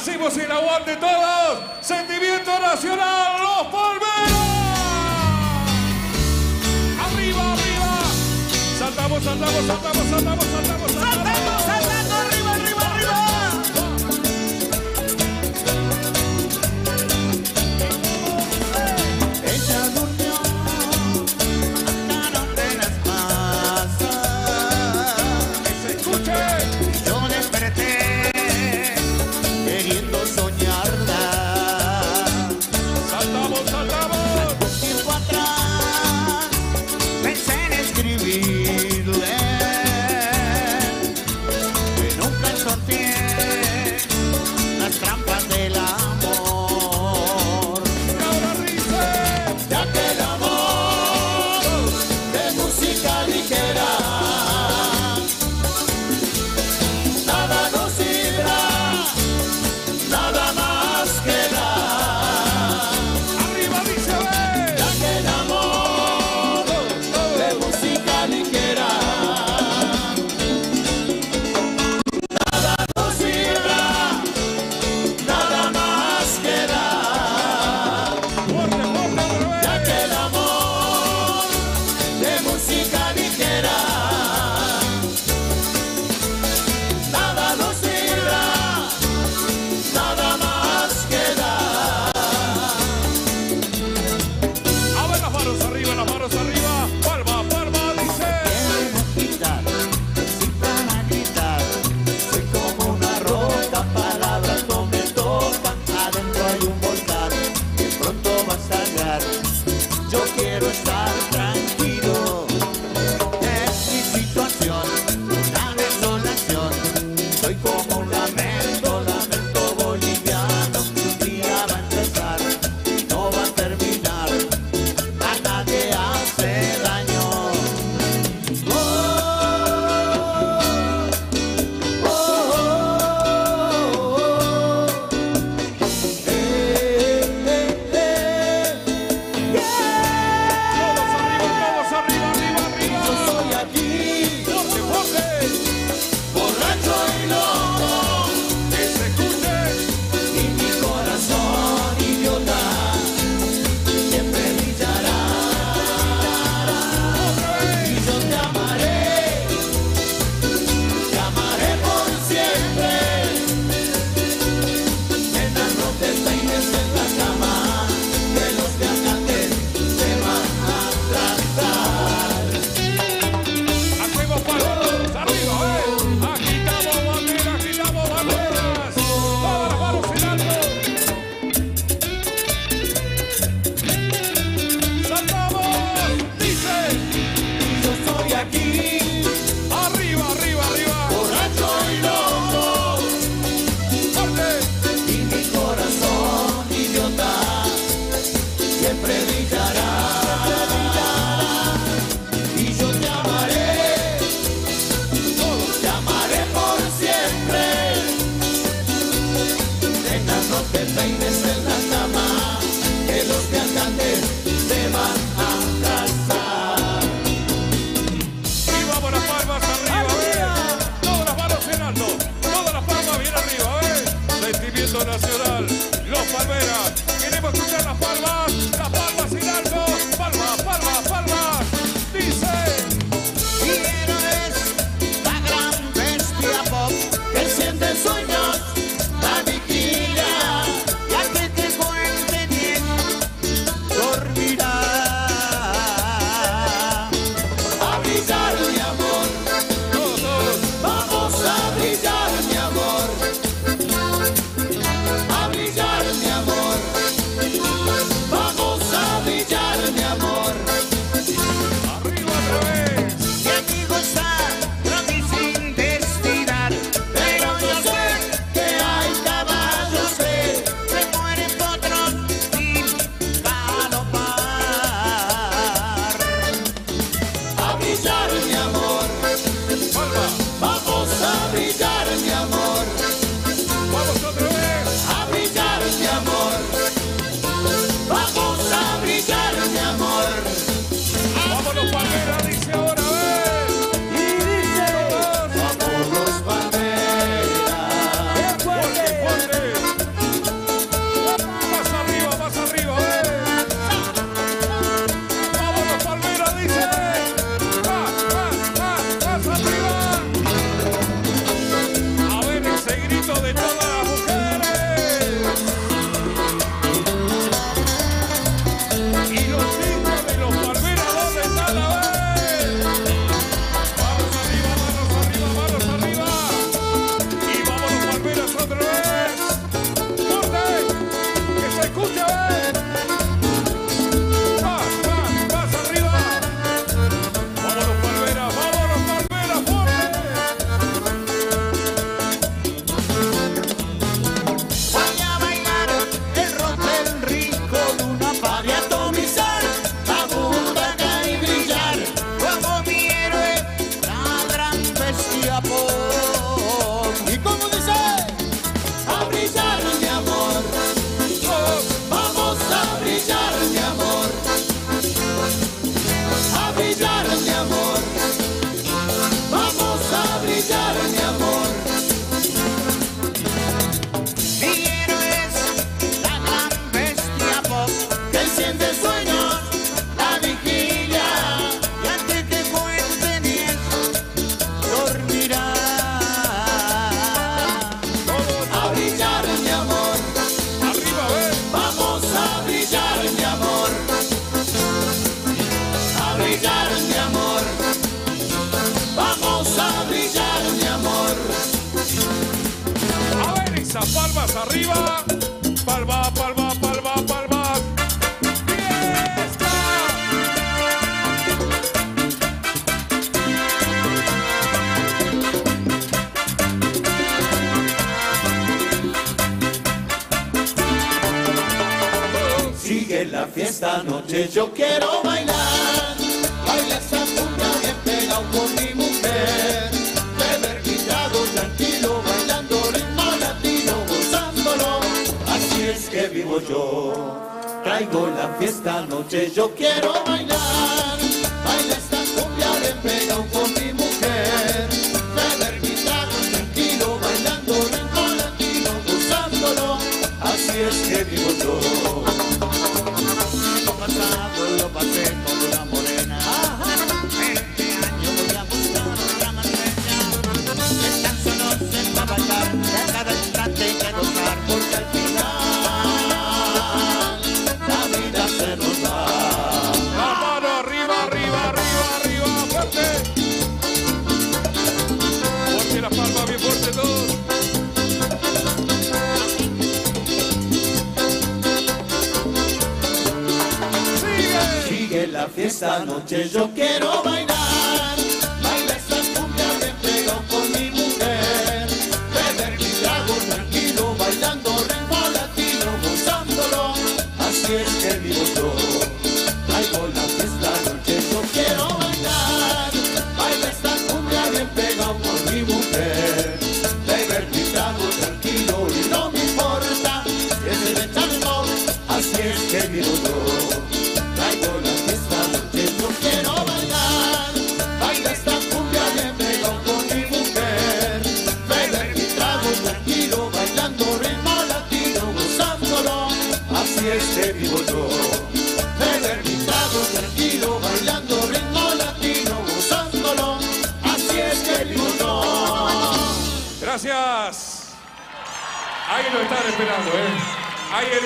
Hacemos el aguante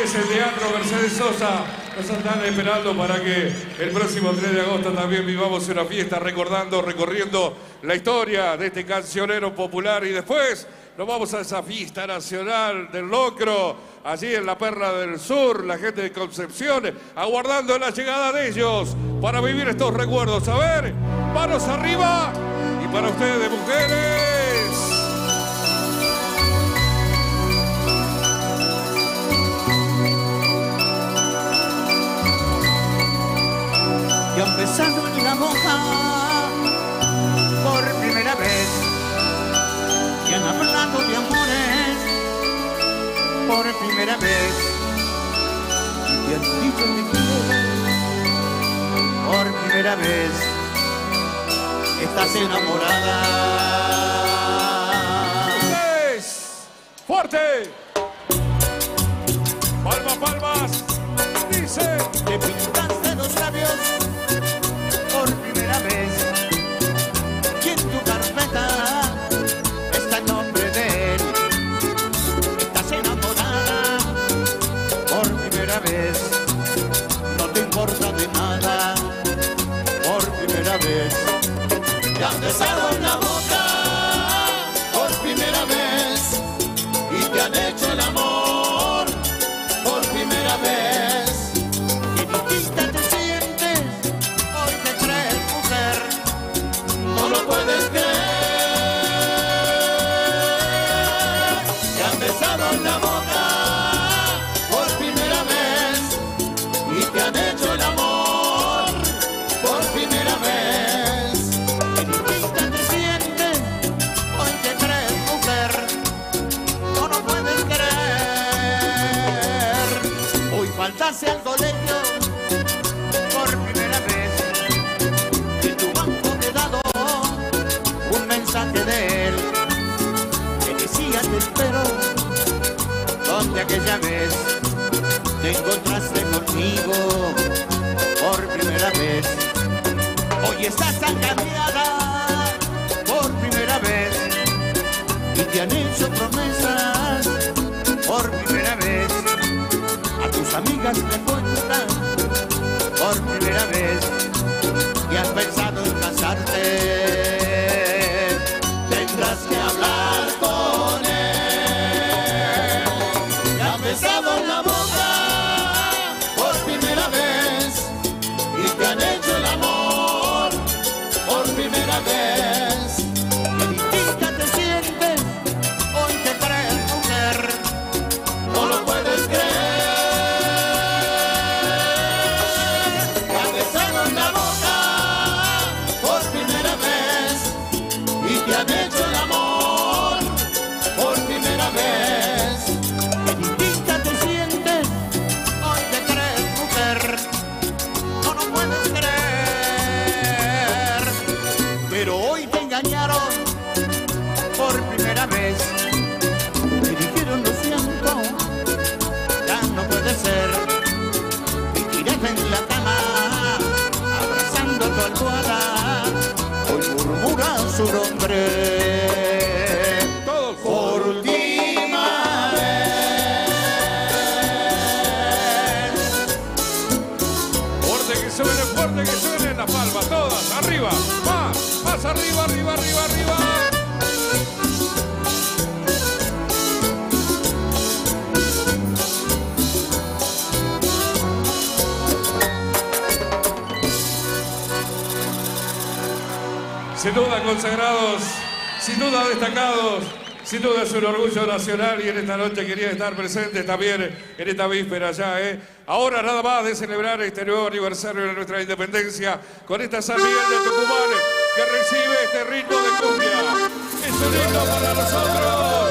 Mercedes, el Teatro Mercedes Sosa. Nos están esperando para que el próximo 3 de agosto también vivamos una fiesta recordando, recorriendo la historia de este cancionero popular. Y después nos vamos a esa fiesta nacional del locro, allí en la Perla del Sur, la gente de Concepción, aguardando la llegada de ellos para vivir estos recuerdos. A ver, manos arriba y para ustedes, mujeres. lo besado en la boca por primera vez. Y han hablado de amores por primera vez. Y te han dicho mi quiero por primera vez. Estás enamorada. ¡Fuertes! fuerte. Palmas palmas. Dice. Que pintaste los labios. fiestas han cambiado por primera vez y te han hecho promesas por primera vez. A tus amigas te cuentan por primera vez. Sin duda consagrados, sin duda destacados, sin duda es un orgullo nacional y en esta noche quería estar presente también en esta víspera ya. ¿eh? Ahora nada más de celebrar este nuevo aniversario de nuestra independencia con esta San Miguel de Tucumán que recibe este ritmo de cumbia. Es un himno para nosotros.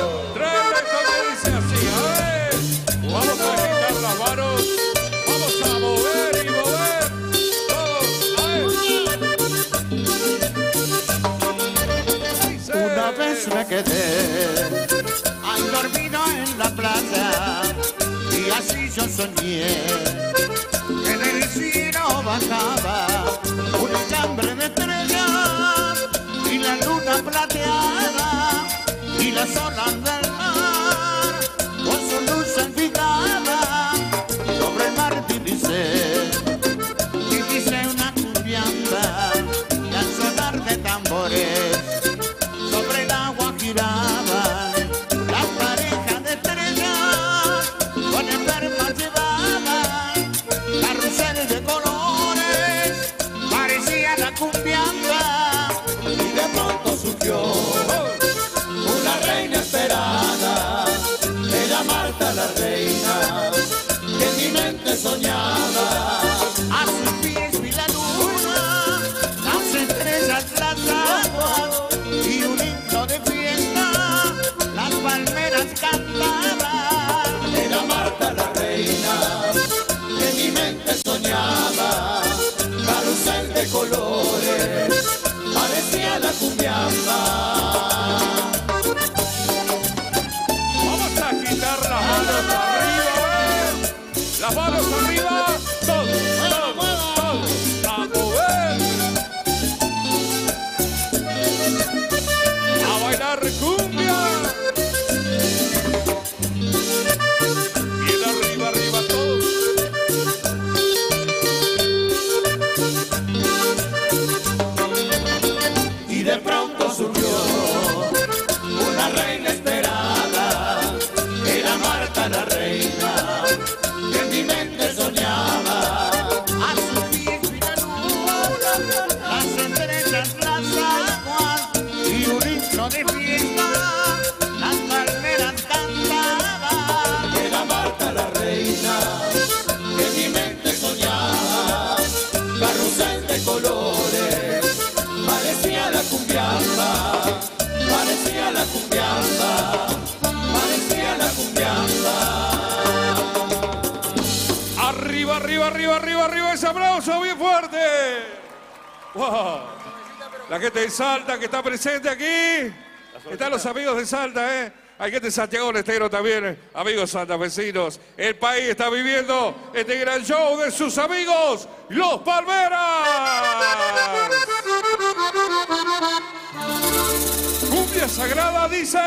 me quedé. Han dormido en la plaza y así yo soñé. Que del cielo bajaba un estambre de estrellas y la luna plateada y las olas del gente de Salta que está presente aquí. Están los amigos de Salta, ¿eh? Hay gente de Santiago del Estero también, amigos santafesinos. El país está viviendo este gran show de sus amigos, los Palmeras. Cumbia Sagrada dice...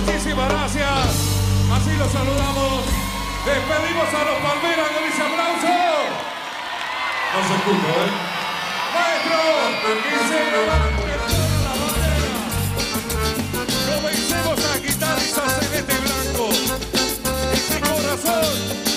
Muchísimas gracias. Así los saludamos. Despedimos a los Palmeras con ese aplauso. No se escucha, ¿eh? Maestro, la bandera. Comencemos a guitarrizas en este blanco. Ese corazón.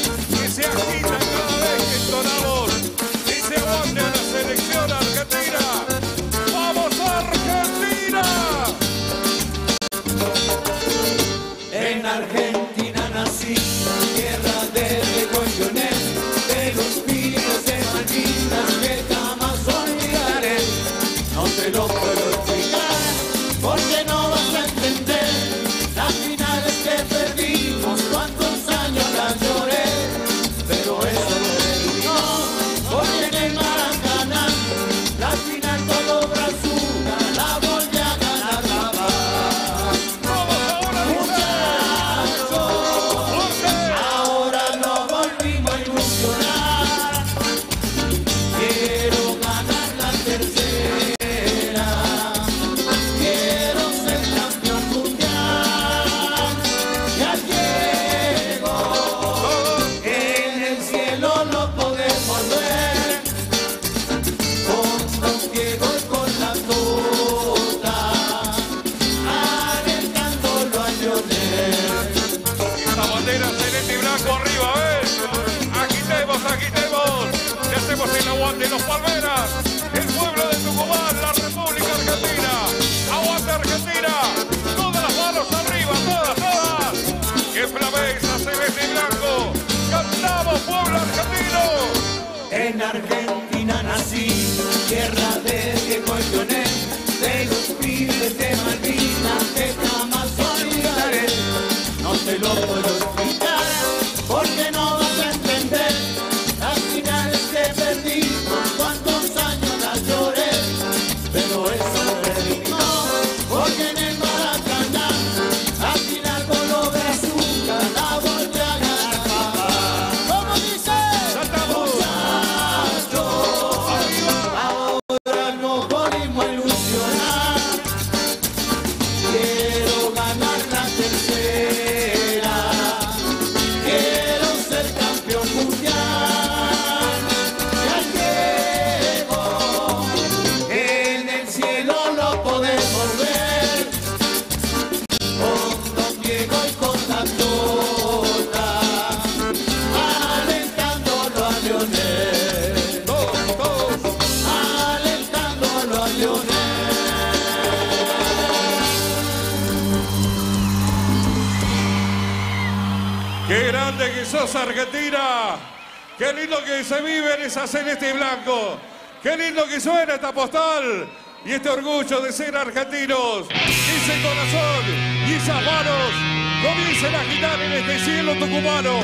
Suena esta postal. Y este orgullo de ser argentinos. Ese corazón y esas manos comiencen a agitar en este cielo tucumano.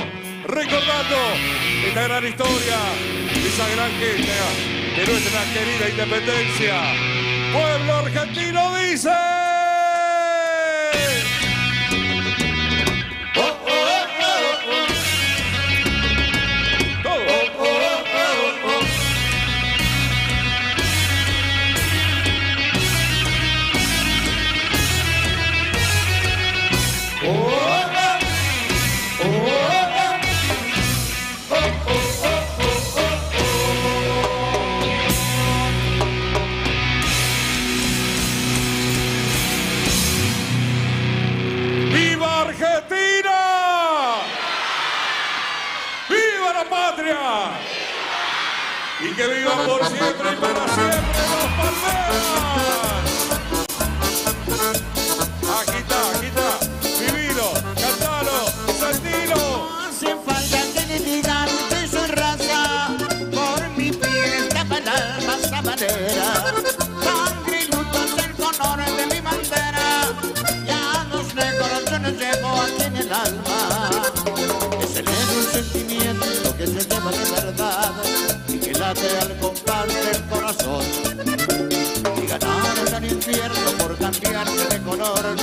Recordando esta gran historia, esa gran gente de nuestra querida independencia. Pueblo argentino dice. Infierno por cambiarse de color,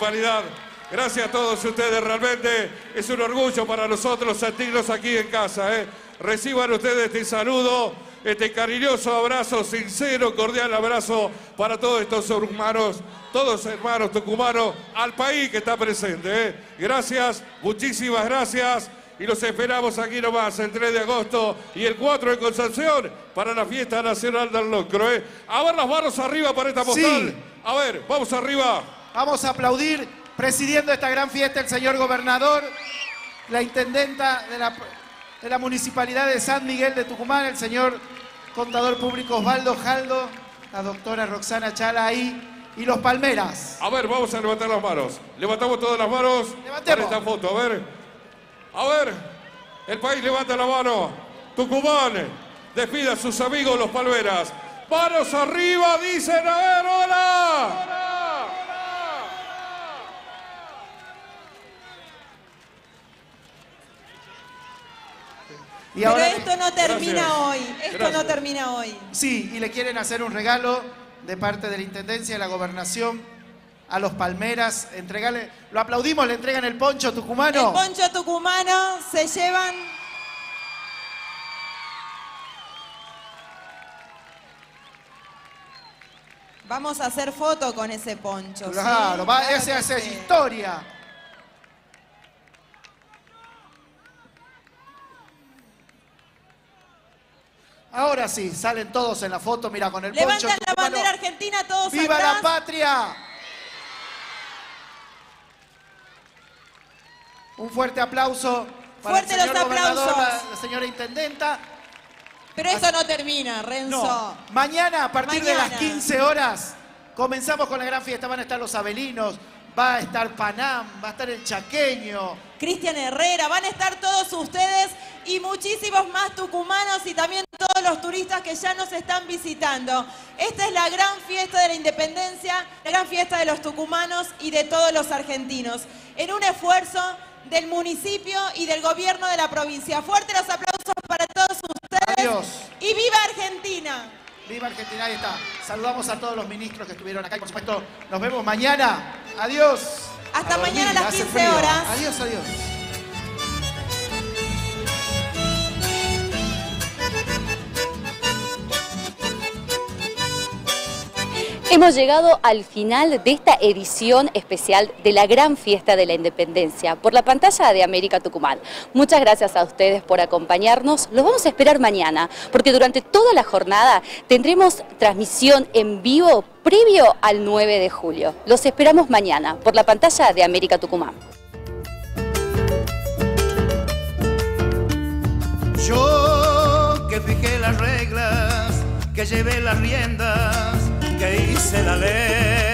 municipalidad. Gracias a todos ustedes. Realmente es un orgullo para nosotros sentirlos aquí en casa. ¿eh? Reciban ustedes este saludo, este cariñoso abrazo, sincero, cordial abrazo para todos estos hermanos, todos hermanos tucumanos, al país que está presente. ¿eh? Gracias, muchísimas gracias. Y los esperamos aquí nomás el 3 de agosto y el 4 de Concepción para la fiesta nacional del locro. ¿eh? A ver las manos arriba para esta postal. Sí. A ver, vamos arriba. Vamos a aplaudir, presidiendo esta gran fiesta, el señor gobernador, la intendenta de la, de la municipalidad de San Miguel de Tucumán, el señor contador público Osvaldo Jaldo, la doctora Roxana Chala ahí, y los Palmeras. A ver, vamos a levantar las manos. Levantamos todas las manos para esta foto. A ver. A ver. El país levanta la mano. Tucumán. Despida a sus amigos los Palmeras. Manos arriba, dicen. A ver, hola. Y Pero ahora- esto no termina Gracias. hoy, esto Gracias. no termina hoy. Sí, y le quieren hacer un regalo de parte de la Intendencia de la Gobernación a los Palmeras. Entregarle, lo aplaudimos, le entregan el poncho tucumano. El poncho tucumano se llevan Vamos a hacer foto con ese poncho. ¿sí? Claro, va, hace sí. historia. Ahora sí, salen todos en la foto, mira, con el poncho Levantan la bandera argentina todos ¡Viva atrás. la patria! Un fuerte aplauso para Fuerte el señor los aplausos. la, la señora intendenta. Pero esto no termina, Renzo. No. Mañana, a partir de las Mañana. 15 horas, comenzamos con la gran fiesta. Van a estar los Abelinos, va a estar Panam, va a estar el Chaqueño. Cristian Herrera, van a estar todos ustedes y muchísimos más tucumanos y también todos los turistas que ya nos están visitando. Esta es la gran fiesta de la independencia, la gran fiesta de los tucumanos y de todos los argentinos, en un esfuerzo del municipio y del gobierno de la provincia. Fuerte los aplausos para todos ustedes. Adiós. Y viva Argentina. Viva Argentina, ahí está. Saludamos a todos los ministros que estuvieron acá y por supuesto nos vemos mañana. Adiós. Hasta mañana a las hace 15 frío. horas. Adiós, adiós. Hemos llegado al final de esta edición especial de la Gran Fiesta de la Independencia por la pantalla de América Tucumán. Muchas gracias a ustedes por acompañarnos. Los vamos a esperar mañana porque durante toda la jornada tendremos transmisión en vivo previo al 9 de julio. Los esperamos mañana por la pantalla de América Tucumán. Yo que fijé las reglas, que llevé las riendas, que hice la ley.